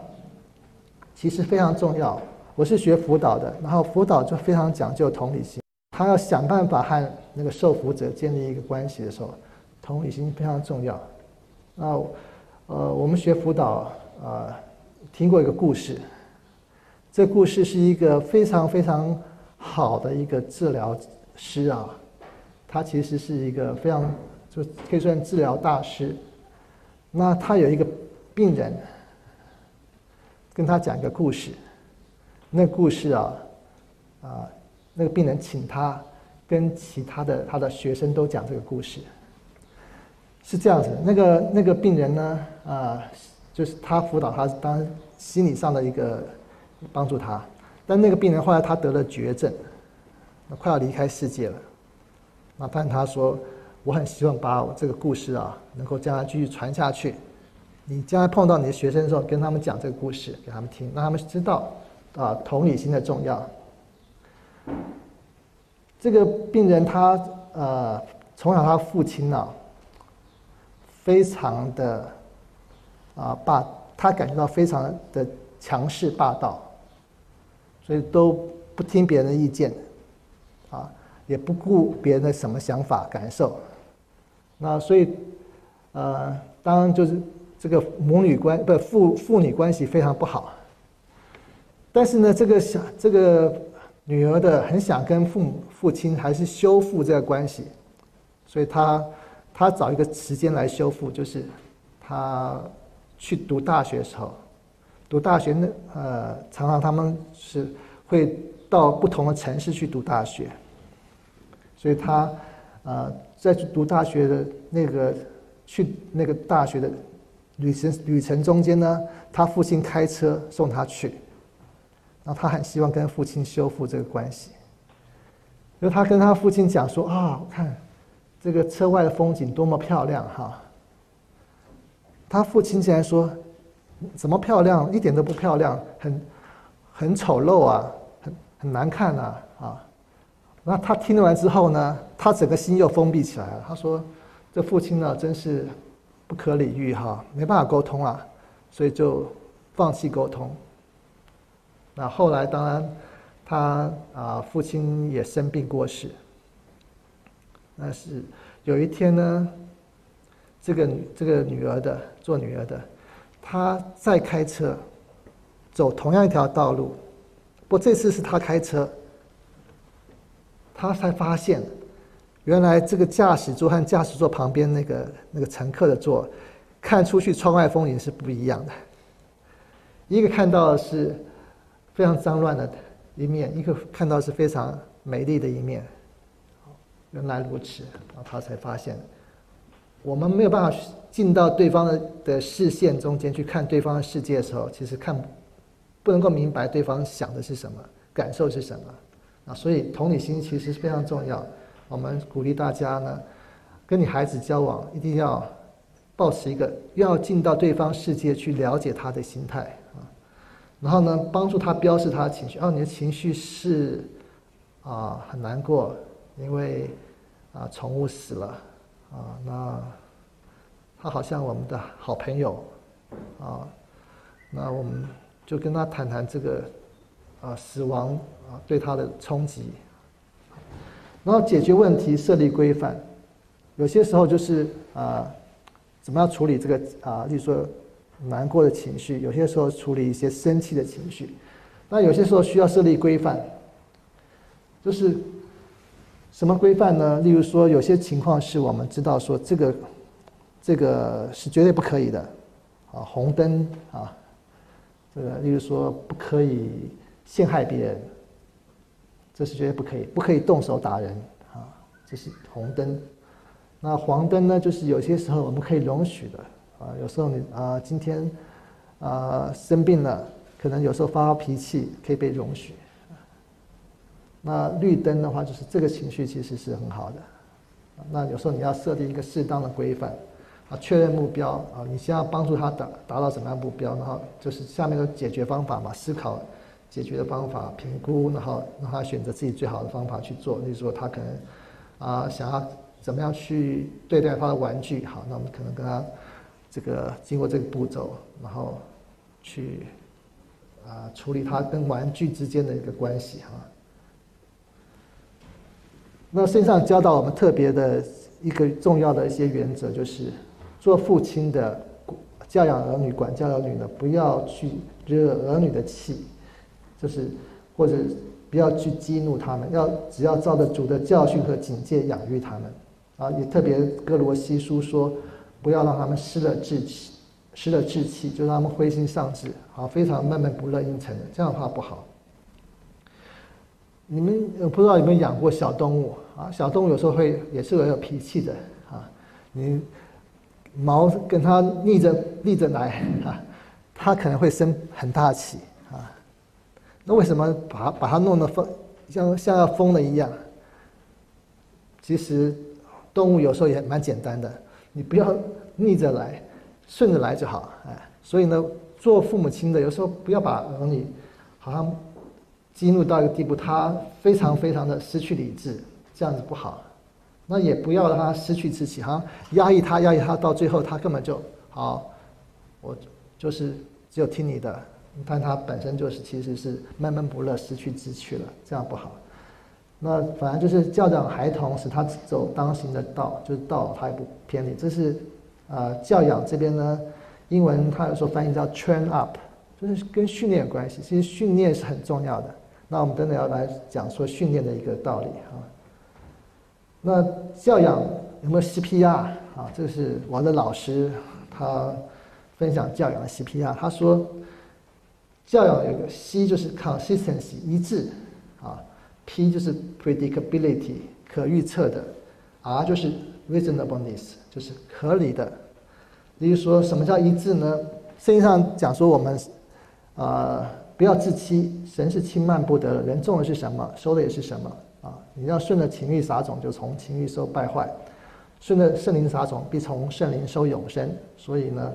其实非常重要。我是学辅导的，然后辅导就非常讲究同理心。他要想办法和那个受辅者建立一个关系的时候，同理心非常重要。那呃，我们学辅导啊，听过一个故事。这故事是一个非常非常好的一个治疗师啊，他其实是一个非常就可以算治疗大师。那他有一个。病人跟他讲一个故事，那故事啊，啊，那个病人请他跟其他的他的学生都讲这个故事，是这样子。那个那个病人呢，啊，就是他辅导他当心理上的一个帮助他，但那个病人后来他得了绝症，快要离开世界了。那但他说，我很希望把我这个故事啊，能够将来继续传下去。你将来碰到你的学生的时候，跟他们讲这个故事给他们听，让他们知道啊同理心的重要。这个病人他呃从小他父亲呢，非常的啊霸，他感觉到非常的强势霸道，所以都不听别人的意见，啊也不顾别人的什么想法感受，那所以呃当然就是。这个母女关不父父女关系非常不好，但是呢，这个小这个女儿的很想跟父母父亲还是修复这个关系，所以她她找一个时间来修复，就是她去读大学的时候，读大学那呃常常他们是会到不同的城市去读大学，所以她呃在去读大学的那个去那个大学的。旅程旅程中间呢，他父亲开车送他去，然后他很希望跟父亲修复这个关系。因为他跟他父亲讲说啊，我看这个车外的风景多么漂亮哈。他父亲竟然说，怎么漂亮？一点都不漂亮，很很丑陋啊，很很难看呐啊。那他听完之后呢，他整个心又封闭起来了。他说，这父亲呢，真是。不可理喻哈，没办法沟通啊，所以就放弃沟通。那后来当然，他啊父亲也生病过世。那是有一天呢，这个这个女儿的做女儿的，她在开车，走同样一条道路，不这次是她开车，她才发现。原来这个驾驶座和驾驶座旁边那个那个乘客的座，看出去窗外风景是不一样的。一个看到的是非常脏乱的一面，一个看到是非常美丽的一面。原来如此，然后他才发现，我们没有办法进到对方的的视线中间去看对方的世界的时候，其实看不能够明白对方想的是什么，感受是什么。啊，所以同理心其实是非常重要。我们鼓励大家呢，跟你孩子交往一定要保持一个要进到对方世界去了解他的心态，然后呢，帮助他标示他的情绪。哦，你的情绪是啊很难过，因为啊宠物死了啊，那他好像我们的好朋友啊，那我们就跟他谈谈这个啊死亡啊对他的冲击。然后解决问题，设立规范，有些时候就是啊，怎么样处理这个啊，例如说难过的情绪，有些时候处理一些生气的情绪，那有些时候需要设立规范，就是什么规范呢？例如说，有些情况是我们知道说这个这个是绝对不可以的，啊，红灯啊，这个例如说不可以陷害别人。这是绝对不可以，不可以动手打人啊！这是红灯。那黄灯呢？就是有些时候我们可以容许的啊。有时候你啊，今天啊生病了，可能有时候发脾气可以被容许。那绿灯的话，就是这个情绪其实是很好的。那有时候你要设定一个适当的规范，啊，确认目标啊，你先要帮助他达达到什么样目标，然后就是下面的解决方法嘛，思考解决的方法，评估，然后让他选择自己最好的方法去做。例如说，他可能啊想要怎么样去对待他的玩具，好，那我们可能跟他这个经过这个步骤，然后去啊处理它跟玩具之间的一个关系哈。那圣上教导我们特别的一个重要的一些原则，就是做父亲的教养儿女、管教儿女的，不要去惹儿女的气，就是或者不要去激怒他们，要只要照着主的教训和警戒养育他们。啊，也特别哥罗西书说，不要让他们失了志气，失了志气，就让他们灰心丧志，啊，非常闷闷不乐、阴沉的，这样的话不好。你们不知道有没有养过小动物啊？小动物有时候会也是很有脾气的啊。你毛跟它逆着逆着来啊，它可能会生很大气啊。那为什么把它把它弄得疯，像像要疯了一样？其实动物有时候也蛮简单的，你不要逆着来，顺着来就好哎。所以呢，做父母亲的有时候不要把儿女好像。激怒到一个地步，他非常非常的失去理智，这样子不好。那也不要让他失去志气，哈，压抑他，压抑他，到最后他根本就好，我就是只有听你的，但他本身就是其实是闷闷不乐，失去志趣了，这样不好。那反正就是教养孩童，使他走当行的道，就是道他也不偏离。这是啊，教养这边呢，英文他有时候翻译叫 train up，就是跟训练有关系。其实训练是很重要的。那我们真的要来讲说训练的一个道理啊。那教养有没有 CPR 啊？这是我的老师他分享教养的 CPR。他说，教养有个 C 就是 consistency 一致，P 就是 predictability 可预测的，R 就是 reasonableness 就是合理的。例如说什么叫一致呢？圣经上讲说我们啊。不要自欺，神是轻慢不得的。人种的是什么，收的也是什么啊！你要顺着情欲撒种，就从情欲收败坏；顺着圣灵撒种，必从圣灵收永生。所以呢，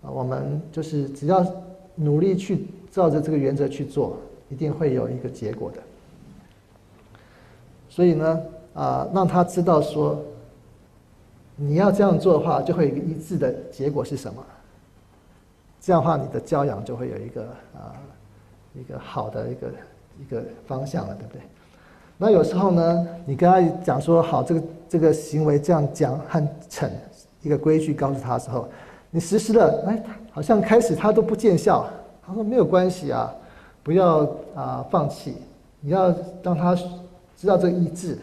啊，我们就是只要努力去照着这个原则去做，一定会有一个结果的。所以呢，啊，让他知道说，你要这样做的话，就会有一个一致的结果是什么？这样的话，你的教养就会有一个啊。一个好的一个一个方向了，对不对？那有时候呢，你跟他讲说好，这个这个行为这样讲很惩一个规矩告诉他的时候，你实施了，哎，好像开始他都不见效。他说没有关系啊，不要啊放弃，你要让他知道这个意志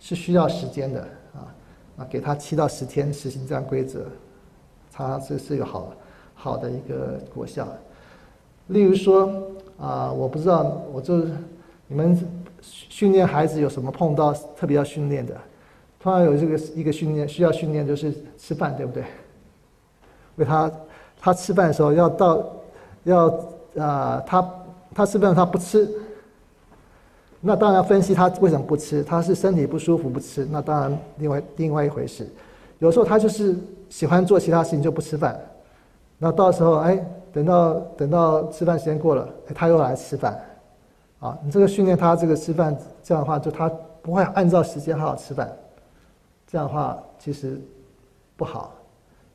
是需要时间的啊啊，给他七到十天实行这样规则，他这是有好好的一个果效。例如说。啊，我不知道，我就你们训练孩子有什么碰到特别要训练的？突然有这个一个训练需要训练，就是吃饭，对不对？为他他吃饭的时候要到要啊，他他吃饭他不吃，那当然分析他为什么不吃，他是身体不舒服不吃，那当然另外另外一回事。有时候他就是喜欢做其他事情就不吃饭，那到时候哎。等到等到吃饭时间过了，哎他又来吃饭，啊，你这个训练他这个吃饭，这样的话就他不会按照时间好好吃饭，这样的话其实不好。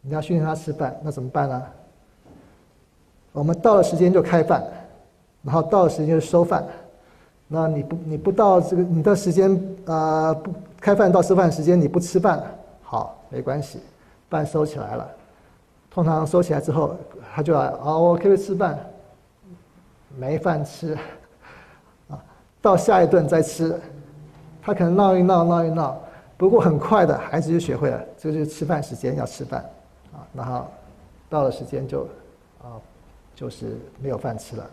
你要训练他吃饭，那怎么办呢？我们到了时间就开饭，然后到了时间就收饭。那你不你不到这个你的时间啊不开饭到吃饭时间你不吃饭，好没关系，饭收起来了。通常收起来之后，他就来啊，我可以吃饭，没饭吃，啊，到下一顿再吃，他可能闹一闹闹一闹，不过很快的孩子就学会了，这就是吃饭时间要吃饭，啊，然后到了时间就啊，就是没有饭吃了，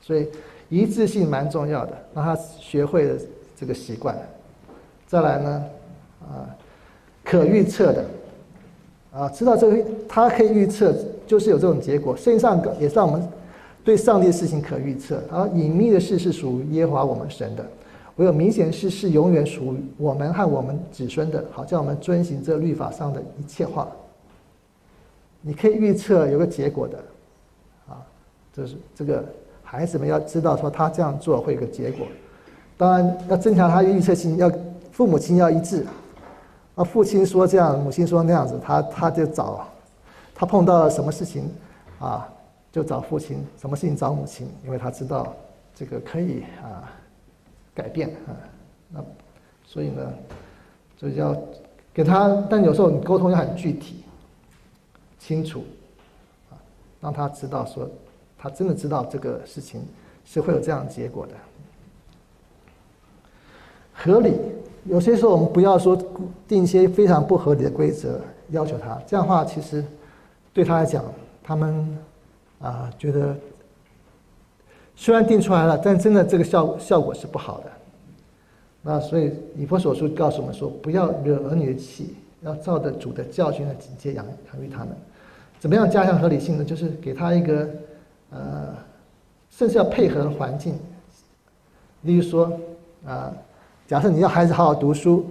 所以一致性蛮重要的，让他学会了这个习惯。再来呢，啊，可预测的。啊，知道这个，他可以预测，就是有这种结果。圣上也让我们对上帝的事情可预测。而隐秘的事是属于耶和华我们神的，我有明显事是永远属于我们和我们子孙的，好叫我们遵行这律法上的一切话。你可以预测有个结果的，啊，就是这个孩子们要知道说他这样做会有个结果。当然要增强他的预测性，要父母亲要一致。啊，父亲说这样，母亲说那样子，他他就找，他碰到了什么事情，啊，就找父亲；什么事情找母亲，因为他知道这个可以啊改变啊。那所以呢，就要给他，但有时候你沟通要很具体、清楚，啊，让他知道说，他真的知道这个事情是会有这样结果的，合理。有些时候，我们不要说定一些非常不合理的规则要求他，这样的话，其实对他来讲，他们啊觉得虽然定出来了，但真的这个效效果是不好的。那所以以佛所书告诉我们说，不要惹儿女的气，要照着主的教训和警戒养养育他们。怎么样加强合理性呢？就是给他一个呃，甚至要配合环境，例如说啊。假设你要孩子好好读书，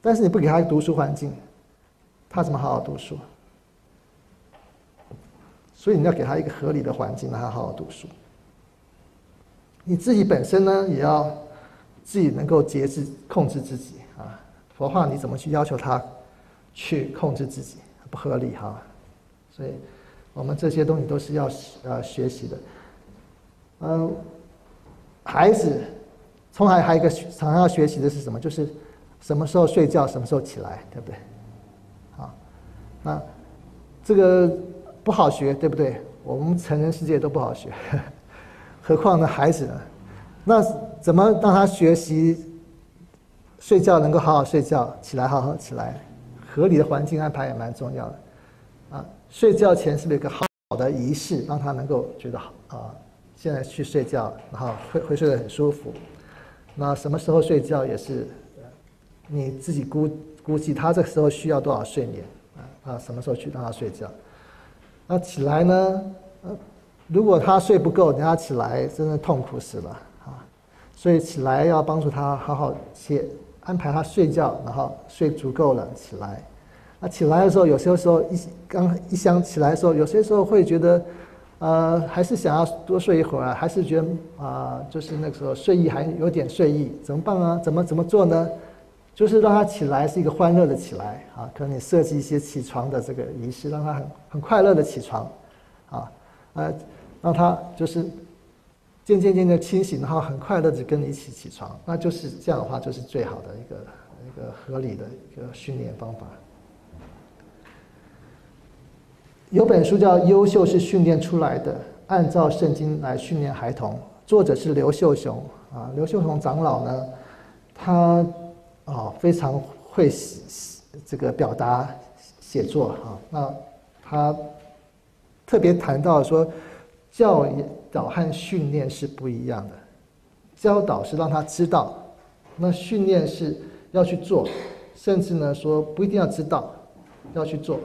但是你不给他读书环境，他怎么好好读书？所以你要给他一个合理的环境，让他好好读书。你自己本身呢，也要自己能够节制、控制自己啊。佛话，你怎么去要求他去控制自己？不合理哈。所以，我们这些东西都是要呃学习的。嗯，孩子。从还还有一个常常要学习的是什么？就是什么时候睡觉，什么时候起来，对不对？好，那这个不好学，对不对？我们成人世界都不好学，何况呢孩子呢？那怎么让他学习睡觉能够好好睡觉，起来好好起来？合理的环境安排也蛮重要的。啊，睡觉前是不是有个好的仪式，让他能够觉得好啊？现在去睡觉，然后会会睡得很舒服。那什么时候睡觉也是，你自己估估计他这个时候需要多少睡眠啊？啊，什么时候去让他睡觉？那起来呢？呃，如果他睡不够，等他起来真的痛苦死了啊！所以起来要帮助他好好切安排他睡觉，然后睡足够了起来。啊起来的时候，有些时候一刚一想起来的时候，有些时候会觉得。呃，还是想要多睡一会儿啊，还是觉得啊，就是那个时候睡意还有点睡意，怎么办啊？怎么怎么做呢？就是让他起来是一个欢乐的起来啊，可能你设计一些起床的这个仪式，让他很很快乐的起床，啊，呃，让他就是渐渐渐渐清醒，然后很快乐的跟你一起起床，那就是这样的话，就是最好的一个一个合理的一个训练方法。有本书叫《优秀是训练出来的》，按照圣经来训练孩童。作者是刘秀雄啊，刘秀雄长老呢，他啊非常会写这个表达写作哈。那他特别谈到说，教导和训练是不一样的。教导是让他知道，那训练是要去做，甚至呢说不一定要知道，要去做。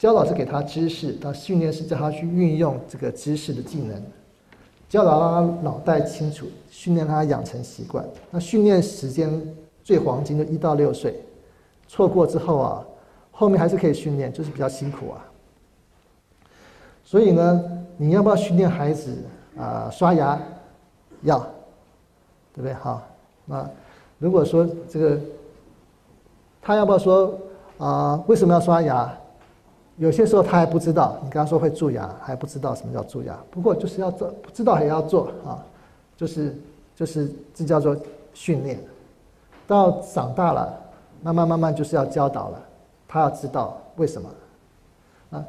教导是给他知识，他训练是叫他去运用这个知识的技能。教导让他脑袋清楚，训练他养成习惯。那训练时间最黄金的一到六岁，错过之后啊，后面还是可以训练，就是比较辛苦啊。所以呢，你要不要训练孩子啊？刷牙要，对不对？好，那如果说这个他要不要说啊？为什么要刷牙？有些时候他还不知道，你刚刚说会蛀牙，还不知道什么叫蛀牙。不过就是要做，知道也要做啊，就是就是这叫做训练。到长大了，慢慢慢慢就是要教导了，他要知道为什么啊。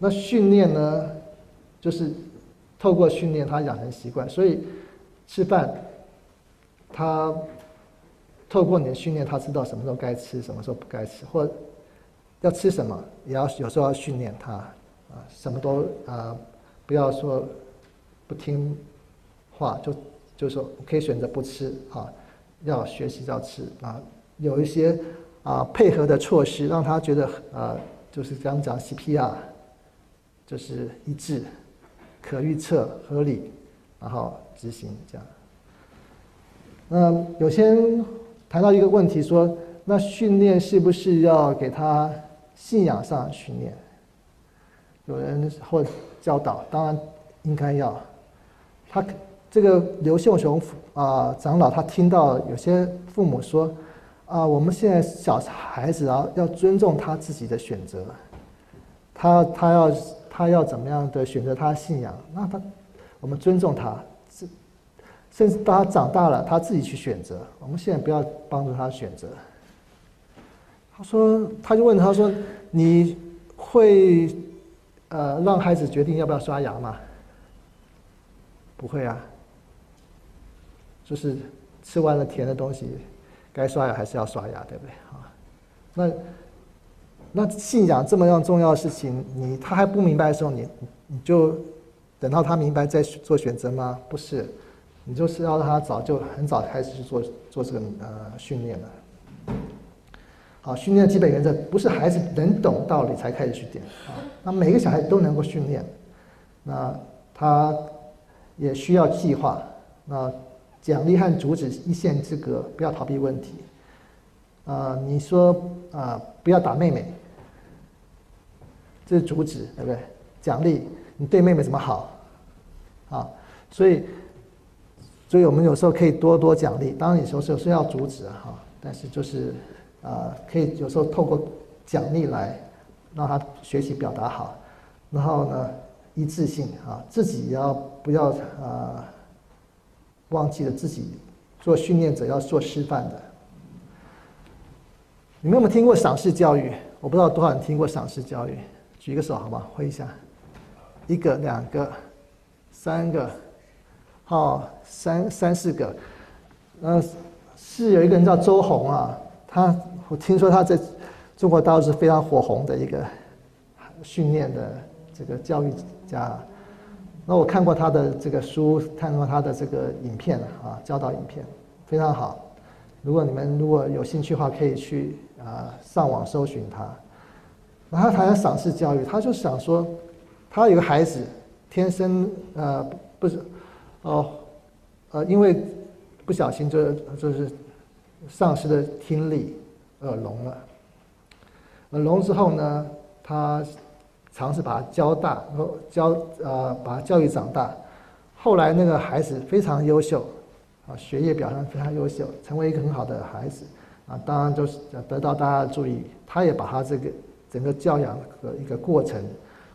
那训练呢，就是透过训练他养成习惯，所以吃饭，他透过你的训练，他知道什么时候该吃，什么时候不该吃，或。要吃什么，也要有时候要训练他，啊，什么都啊，不要说不听话，就就说可以选择不吃啊，要学习要吃啊，有一些啊配合的措施，让他觉得啊，就是刚刚讲 CPR，就是一致、可预测、合理，然后执行这样。那有些人谈到一个问题，说那训练是不是要给他信仰上训练？有人或教导，当然应该要。他这个刘秀雄啊长老，他听到有些父母说啊，我们现在小孩子啊要尊重他自己的选择，他他要他要怎么样的选择他的信仰？那他我们尊重他。甚至他长大了，他自己去选择。我们现在不要帮助他选择。说，他就问他说：“你会呃让孩子决定要不要刷牙吗？”不会啊，就是吃完了甜的东西，该刷牙还是要刷牙，对不对啊？那那信仰这么样重要的事情，你他还不明白的时候，你你就等到他明白再做选择吗？不是。你就是要让他早就很早开始去做做这个呃训练了。啊，训练的基本原则不是孩子能懂道理才开始去点啊，那每个小孩都能够训练，那他也需要计划，那奖励和阻止一线之隔，不要逃避问题。啊，你说啊不要打妹妹，这是阻止，对不对？奖励你对妹妹怎么好，啊，所以。所以我们有时候可以多多奖励，当然有时候是要阻止哈，但是就是啊，可以有时候透过奖励来让他学习表达好，然后呢一致性啊，自己要不要啊忘记了自己做训练者要做示范的。你们有没有听过赏识教育？我不知道多少人听过赏识教育，举个手好不好？挥一下，一个、两个、三个。哦，三三四个，呃，是有一个人叫周红啊，他我听说他在中国大陆是非常火红的一个训练的这个教育家。那我看过他的这个书，看过他的这个影片啊，教导影片非常好。如果你们如果有兴趣的话，可以去啊上网搜寻他。然后他要赏识教育，他就想说，他有个孩子天生呃不是。哦，呃，因为不小心就就是丧失了听力，耳聋了。耳聋之后呢，他尝试把他教大，然后教呃把他教育长大。后来那个孩子非常优秀，啊，学业表现非常优秀，成为一个很好的孩子。啊，当然就是得到大家的注意。他也把他这个整个教养的一个过程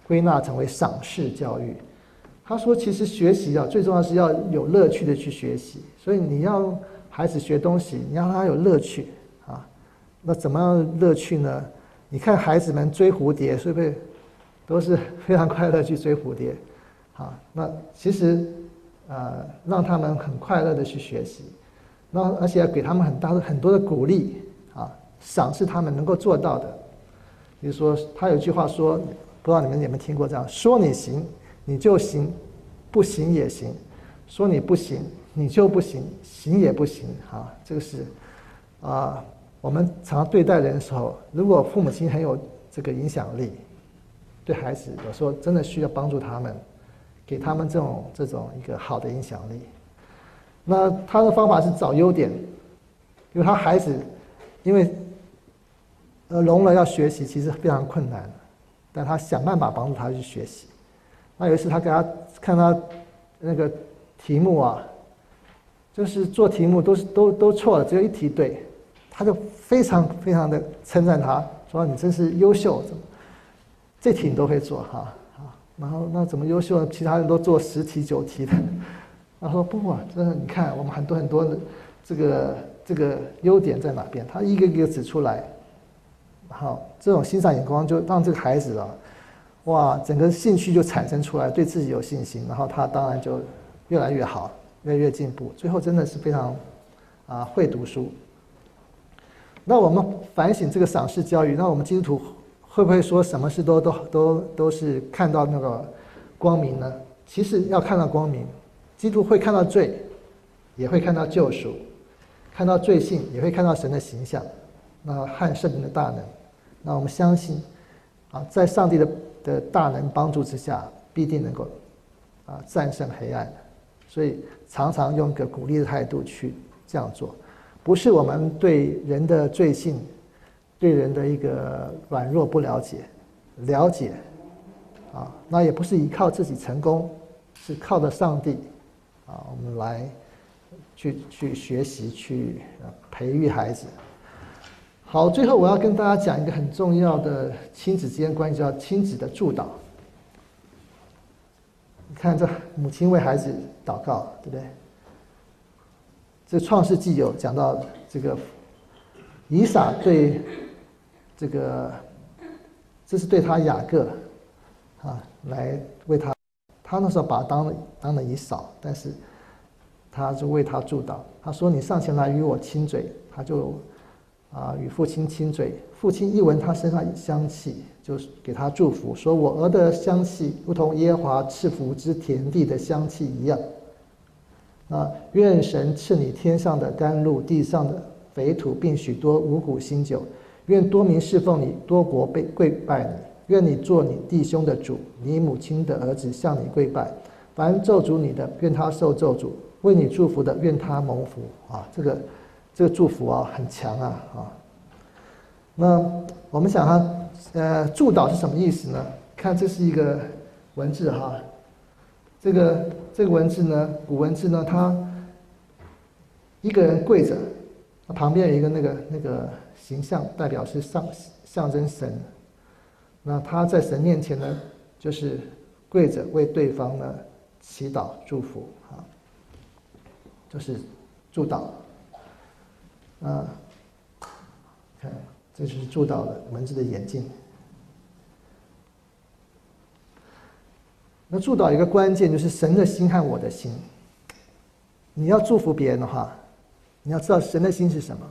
归纳成为赏识教育。他说：“其实学习啊，最重要是要有乐趣的去学习。所以你要孩子学东西，你要让他有乐趣。那怎么样乐趣呢？你看孩子们追蝴蝶，是不是都是非常快乐去追蝴蝶？啊，那其实呃，让他们很快乐的去学习，那而且要给他们很大的很多的鼓励啊，赏识他们能够做到的。比如说，他有句话说，不知道你们有没有听过这样说：你行。”你就行，不行也行。说你不行，你就不行，行也不行。哈，这个是啊，我们常对待人的时候，如果父母亲很有这个影响力，对孩子有时候真的需要帮助他们，给他们这种这种一个好的影响力。那他的方法是找优点，因为他孩子因为呃聋了要学习其实非常困难，但他想办法帮助他去学习。那有一次，他给他看他那个题目啊，就是做题目都是都都错了，只有一题对，他就非常非常的称赞他，说你真是优秀，怎么这题你都会做哈啊？然后那怎么优秀呢？其他人都做十题九题的。他说不啊，真的，你看我们很多很多的这个这个优点在哪边？他一个一个指出来，好，这种欣赏眼光就让这个孩子啊。哇，整个兴趣就产生出来，对自己有信心，然后他当然就越来越好，越来越进步，最后真的是非常啊会读书。那我们反省这个赏识教育，那我们基督徒会不会说什么事都都都都是看到那个光明呢？其实要看到光明，基督会看到罪，也会看到救赎，看到罪性，也会看到神的形象，那汉圣灵的大能。那我们相信啊，在上帝的。的大能帮助之下，必定能够啊战胜黑暗，所以常常用个鼓励的态度去这样做，不是我们对人的罪性、对人的一个软弱不了解，了解，啊，那也不是依靠自己成功，是靠着上帝，啊，我们来去去学习，去培育孩子。好，最后我要跟大家讲一个很重要的亲子之间关系，叫亲子的助导。你看，这母亲为孩子祷告，对不对？这创世纪有讲到这个以撒对这个，这是对他雅各啊，来为他，他那时候把他当当了以扫，但是他就为他祝祷。他说：“你上前来与我亲嘴。”他就。啊，与父亲亲嘴，父亲一闻他身上香气，就给他祝福，说：“我儿的香气如同耶和华赐福之田地的香气一样。”啊，愿神赐你天上的甘露，地上的肥土，并许多五谷新酒。愿多民侍奉你，多国被跪拜你。愿你做你弟兄的主，你母亲的儿子向你跪拜。凡咒诅你的，愿他受咒诅；为你祝福的，愿他蒙福。啊，这个。这个祝福啊，很强啊啊！那我们想哈，呃，祝祷是什么意思呢？看这是一个文字哈，这个这个文字呢，古文字呢，它一个人跪着，旁边有一个那个那个形象，代表是象象征神。那他在神面前呢，就是跪着为对方呢祈祷祝福啊，就是祝祷。啊，看，这就是祝祷的文字的演进。那祝祷一个关键就是神的心和我的心。你要祝福别人的话，你要知道神的心是什么，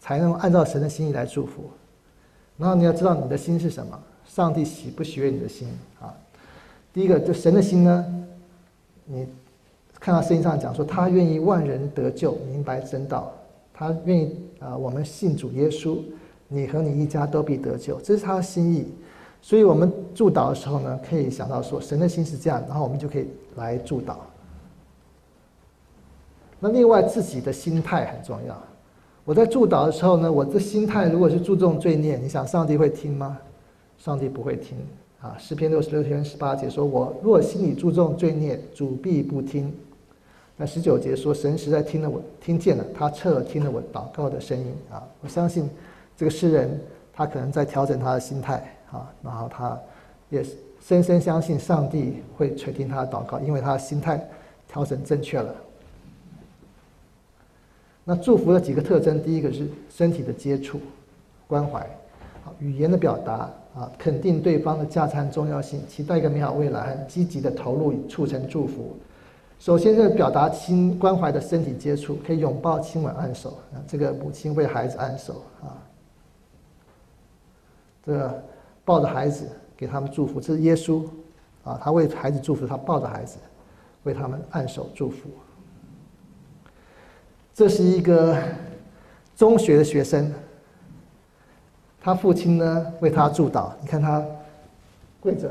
才能按照神的心意来祝福。然后你要知道你的心是什么，上帝喜不喜悦你的心啊？第一个，就神的心呢，你看到圣经上讲说，他愿意万人得救，明白真道。他愿意啊，我们信主耶稣，你和你一家都必得救，这是他的心意。所以，我们祝祷的时候呢，可以想到说，神的心是这样，然后我们就可以来祝祷。那另外，自己的心态很重要。我在祝祷的时候呢，我的心态如果是注重罪孽，你想上帝会听吗？上帝不会听啊。诗篇六十六篇十八节说：“我若心里注重罪孽，主必不听。”那十九节说，神实在听了我，听见了，他侧耳听了我祷告的声音啊！我相信这个诗人，他可能在调整他的心态啊，然后他也深深相信上帝会垂听他的祷告，因为他的心态调整正确了。那祝福的几个特征，第一个是身体的接触、关怀，啊，语言的表达啊，肯定对方的价值和重要性，期待一个美好未来，积极的投入，促成祝福。首先是表达亲关怀的身体接触，可以拥抱、亲吻、按手啊。这个母亲为孩子按手啊，这个抱着孩子给他们祝福，这是耶稣啊，他为孩子祝福，他抱着孩子为他们按手祝福。这是一个中学的学生，他父亲呢为他祝祷，你看他跪着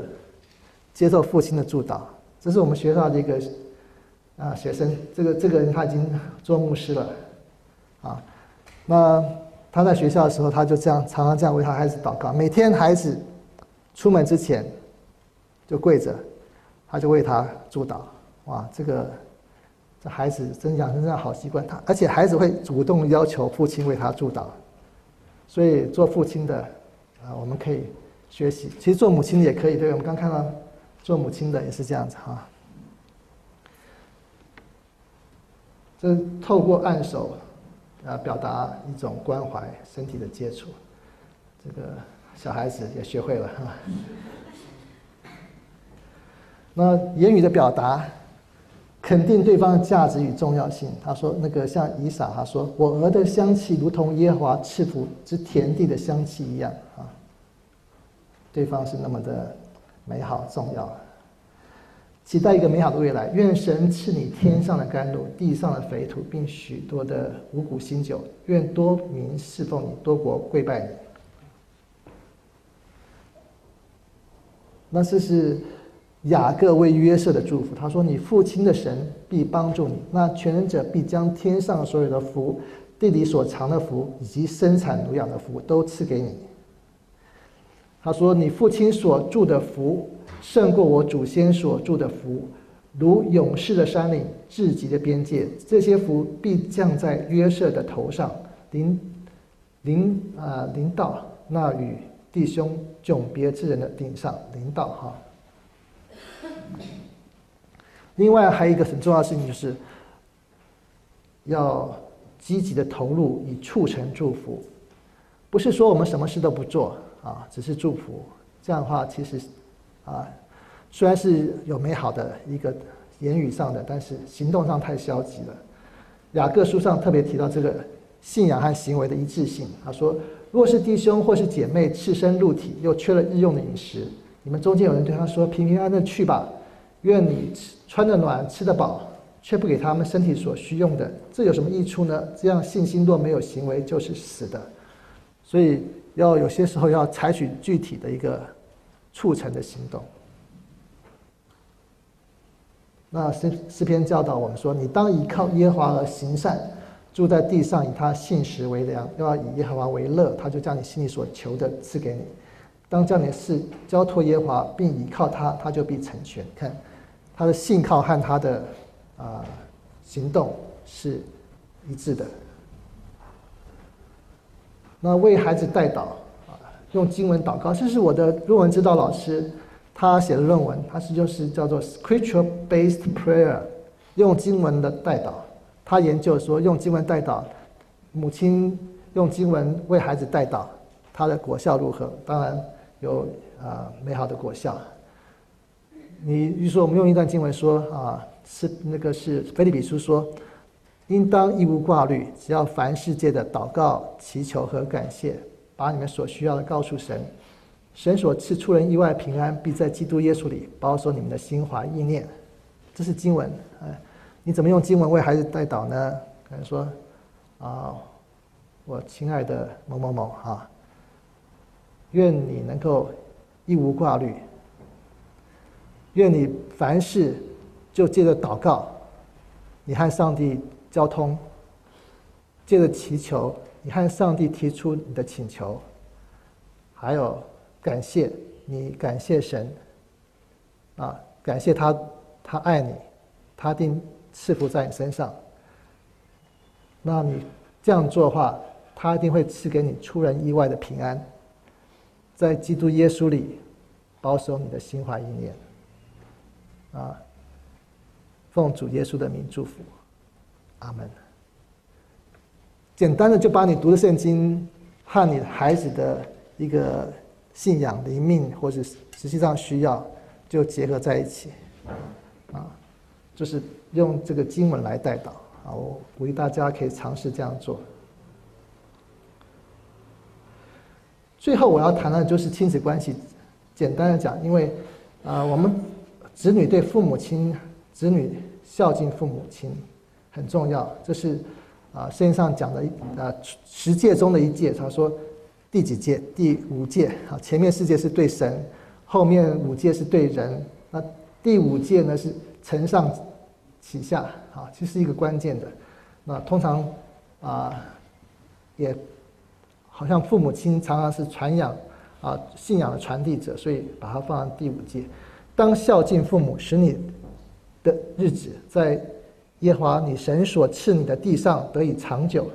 接受父亲的祝祷，这是我们学校的一个。啊，学生，这个这个人他已经做牧师了，啊，那他在学校的时候，他就这样常常这样为他孩子祷告。每天孩子出门之前就跪着，他就为他祝祷。哇，这个这孩子真养成这样好习惯，他而且孩子会主动要求父亲为他祝祷。所以做父亲的啊，我们可以学习。其实做母亲的也可以，对我们刚看到做母亲的也是这样子哈。这透过按手，啊，表达一种关怀、身体的接触。这个小孩子也学会了哈。那言语的表达，肯定对方的价值与重要性。他说：“那个像以撒，他说我儿的香气如同耶和华赐福之田地的香气一样啊。”对方是那么的美好、重要。期待一个美好的未来，愿神赐你天上的甘露，地上的肥土，并许多的五谷新酒。愿多民侍奉你，多国跪拜你。那这是雅各为约瑟的祝福，他说：“你父亲的神必帮助你，那全能者必将天上所有的福、地里所藏的福以及生产乳养的福都赐给你。”他说：“你父亲所住的福胜过我祖先所住的福，如勇士的山岭、至极的边界，这些福必降在约瑟的头上，临临啊临到那与弟兄迥别之人的顶上，临到哈。”另外还有一个很重要的事情，就是要积极的投入，以促成祝福。不是说我们什么事都不做啊，只是祝福。这样的话，其实啊，虽然是有美好的一个言语上的，但是行动上太消极了。雅各书上特别提到这个信仰和行为的一致性。他说：“若是弟兄或是姐妹赤身露体，又缺了日用的饮食，你们中间有人对他说：‘平平安安的去吧。’”愿你穿得暖，吃得饱，却不给他们身体所需用的，这有什么益处呢？这样信心若没有行为，就是死的。所以要有些时候要采取具体的一个促成的行动。那诗诗篇教导我们说：你当依靠耶和华而行善，住在地上以他信实为粮，又要以耶和华为乐，他就将你心里所求的赐给你。当将你的事交托耶和华，并依靠他，他就必成全。看。他的信靠和他的啊行动是一致的。那为孩子代祷，用经文祷告，这是我的论文指导老师他写的论文，他是就是叫做 Scripture Based Prayer，用经文的代祷。他研究说用经文代祷，母亲用经文为孩子代祷，他的果效如何？当然有啊美好的果效。你比如说，我们用一段经文说啊，是那个是菲利比书说，应当一无挂虑，只要凡世界的祷告、祈求和感谢，把你们所需要的告诉神，神所赐出人意外平安，必在基督耶稣里保守你们的心怀意念。这是经文，哎，你怎么用经文为孩子代祷呢？可能说啊，我亲爱的某某某啊，愿你能够一无挂虑。愿你凡事就借着祷告，你和上帝交通；借着祈求，你和上帝提出你的请求；还有感谢你，感谢神，啊，感谢他，他爱你，他定赐福在你身上。那你这样做的话，他一定会赐给你出人意外的平安，在基督耶稣里保守你的心怀意念。啊，奉主耶稣的名祝福，阿门。简单的就把你读的圣经和你孩子的一个信仰灵命，或者实际上需要，就结合在一起，啊，就是用这个经文来带导啊。我鼓励大家可以尝试这样做。最后我要谈的就是亲子关系，简单的讲，因为啊，我们。子女对父母亲，子女孝敬父母亲很重要。这是啊，圣经上讲的啊十诫中的一诫。他说第几诫？第五诫。啊，前面四诫是对神，后面五诫是对人。那第五诫呢是承上启下，啊，这是一个关键的。那通常啊，也好像父母亲常常是传扬啊信仰的传递者，所以把它放在第五诫。当孝敬父母，使你的日子在耶和华你神所赐你的地上得以长久。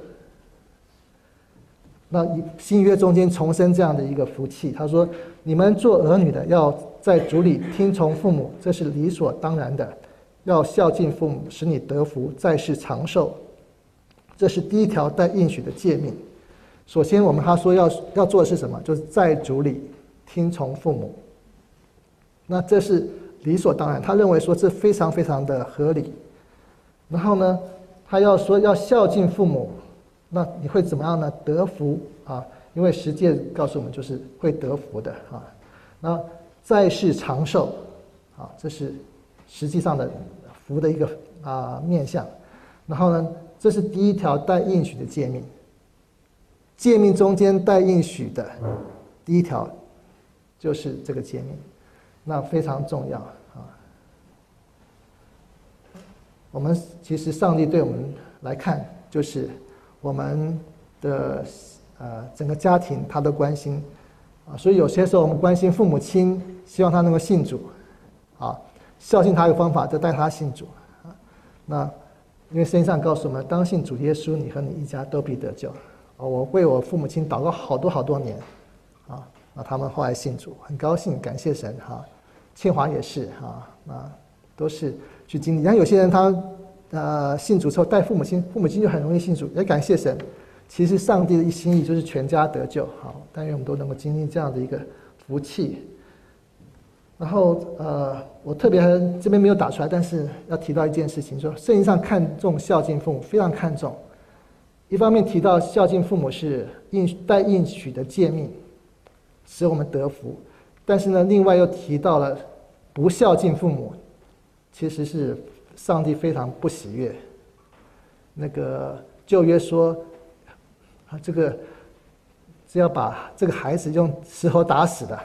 那新约中间重申这样的一个福气，他说：“你们做儿女的要在主里听从父母，这是理所当然的。要孝敬父母，使你得福，在世长寿。这是第一条带应许的诫命。首先，我们他说要要做的是什么？就是在主里听从父母。”那这是理所当然，他认为说这非常非常的合理。然后呢，他要说要孝敬父母，那你会怎么样呢？得福啊，因为实践告诉我们就是会得福的啊。那在世长寿啊，这是实际上的福的一个啊面相。然后呢，这是第一条带应许的诫命。诫命中间带应许的第一条就是这个诫命。那非常重要啊！我们其实上帝对我们来看，就是我们的呃整个家庭他都关心啊，所以有些时候我们关心父母亲，希望他能够信主啊，孝敬他的方法就带他信主啊。那因为圣上告诉我们，当信主耶稣，你和你一家都必得救。哦，我为我父母亲祷告好多好多年，啊，那他们后来信主，很高兴，感谢神哈。清华也是哈，那都是去经历。然后有些人他呃信主之后带父母亲，父母亲就很容易信主，也感谢神。其实上帝的一心意就是全家得救，好，但愿我们都能够经历这样的一个福气。然后呃，我特别这边没有打出来，但是要提到一件事情，说圣经上看重孝敬父母，非常看重。一方面提到孝敬父母是应带应许的诫命，使我们得福；但是呢，另外又提到了不孝敬父母，其实是上帝非常不喜悦。那个旧约说，啊，这个是要把这个孩子用石头打死的，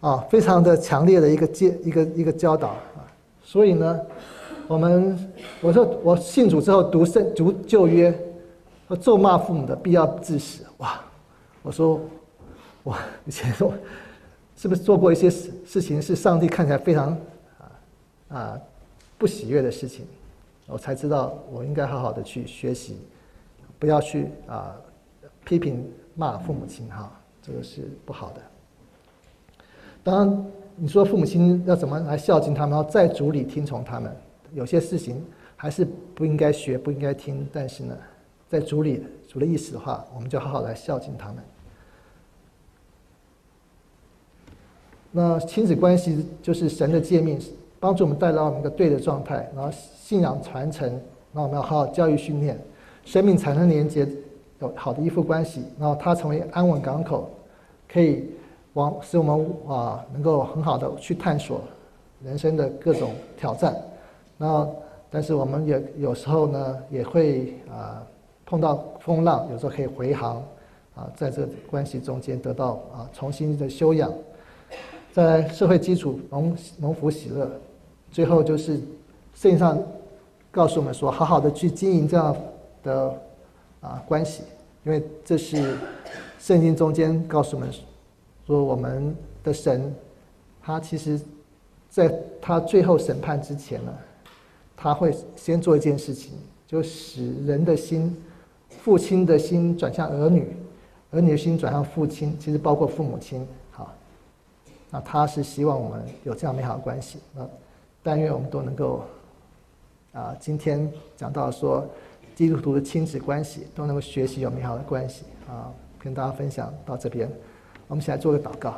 啊，非常的强烈的一个诫一个一个教导啊。所以呢，我们我说我信主之后读圣读旧约。咒骂父母的必要致死，哇！我说，哇，以前说是不是做过一些事事情是上帝看起来非常啊不喜悦的事情？我才知道我应该好好的去学习，不要去啊批评骂父母亲哈，这个是不好的。当然，你说父母亲要怎么来孝敬他们，要在主里听从他们，有些事情还是不应该学，不应该听，但是呢。在主里主的意思的话，我们就好好来孝敬他们。那亲子关系就是神的诫命，帮助我们带到一个对的状态，然后信仰传承，那我们要好好教育训练，生命产生连接，有好的依附关系，然后它成为安稳港口，可以往使我们啊能够很好的去探索人生的各种挑战。那但是我们也有时候呢也会啊。碰到风浪，有时候可以回航，啊，在这关系中间得到啊重新的修养，在社会基础农农福喜乐，最后就是圣经上告诉我们说，好好的去经营这样的啊关系，因为这是圣经中间告诉我们说，我们的神他其实在他最后审判之前呢，他会先做一件事情，就使人的心。父亲的心转向儿女，儿女的心转向父亲，其实包括父母亲。他是希望我们有这样美好的关系。那但愿我们都能够啊，今天讲到说基督徒的亲子关系都能够学习有美好的关系啊，跟大家分享到这边。我们先来做个祷告。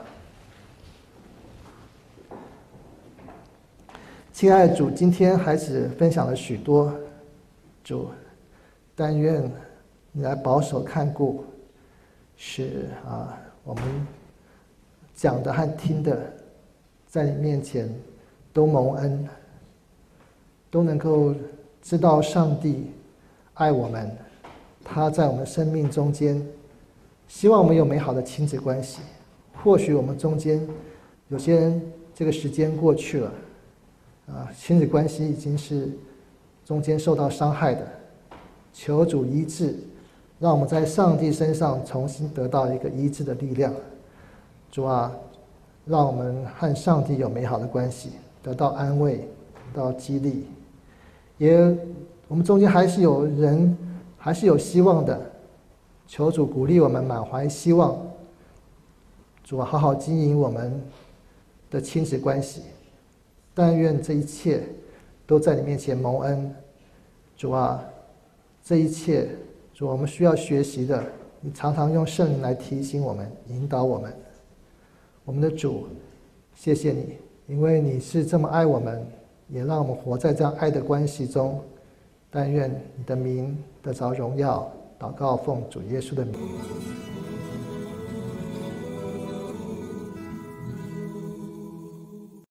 亲爱的主，今天孩子分享了许多，主，但愿。你来保守看顾，使啊我们讲的和听的，在你面前都蒙恩，都能够知道上帝爱我们，他在我们生命中间，希望我们有美好的亲子关系。或许我们中间有些人这个时间过去了，啊亲子关系已经是中间受到伤害的，求主医治。让我们在上帝身上重新得到一个医治的力量，主啊，让我们和上帝有美好的关系，得到安慰，得到激励。也，我们中间还是有人，还是有希望的。求主鼓励我们满怀希望，主啊，好好经营我们的亲子关系。但愿这一切都在你面前蒙恩，主啊，这一切。主，我们需要学习的，你常常用圣灵来提醒我们、引导我们。我们的主，谢谢你，因为你是这么爱我们，也让我们活在这样爱的关系中。但愿你的名得着荣耀。祷告奉主耶稣的名。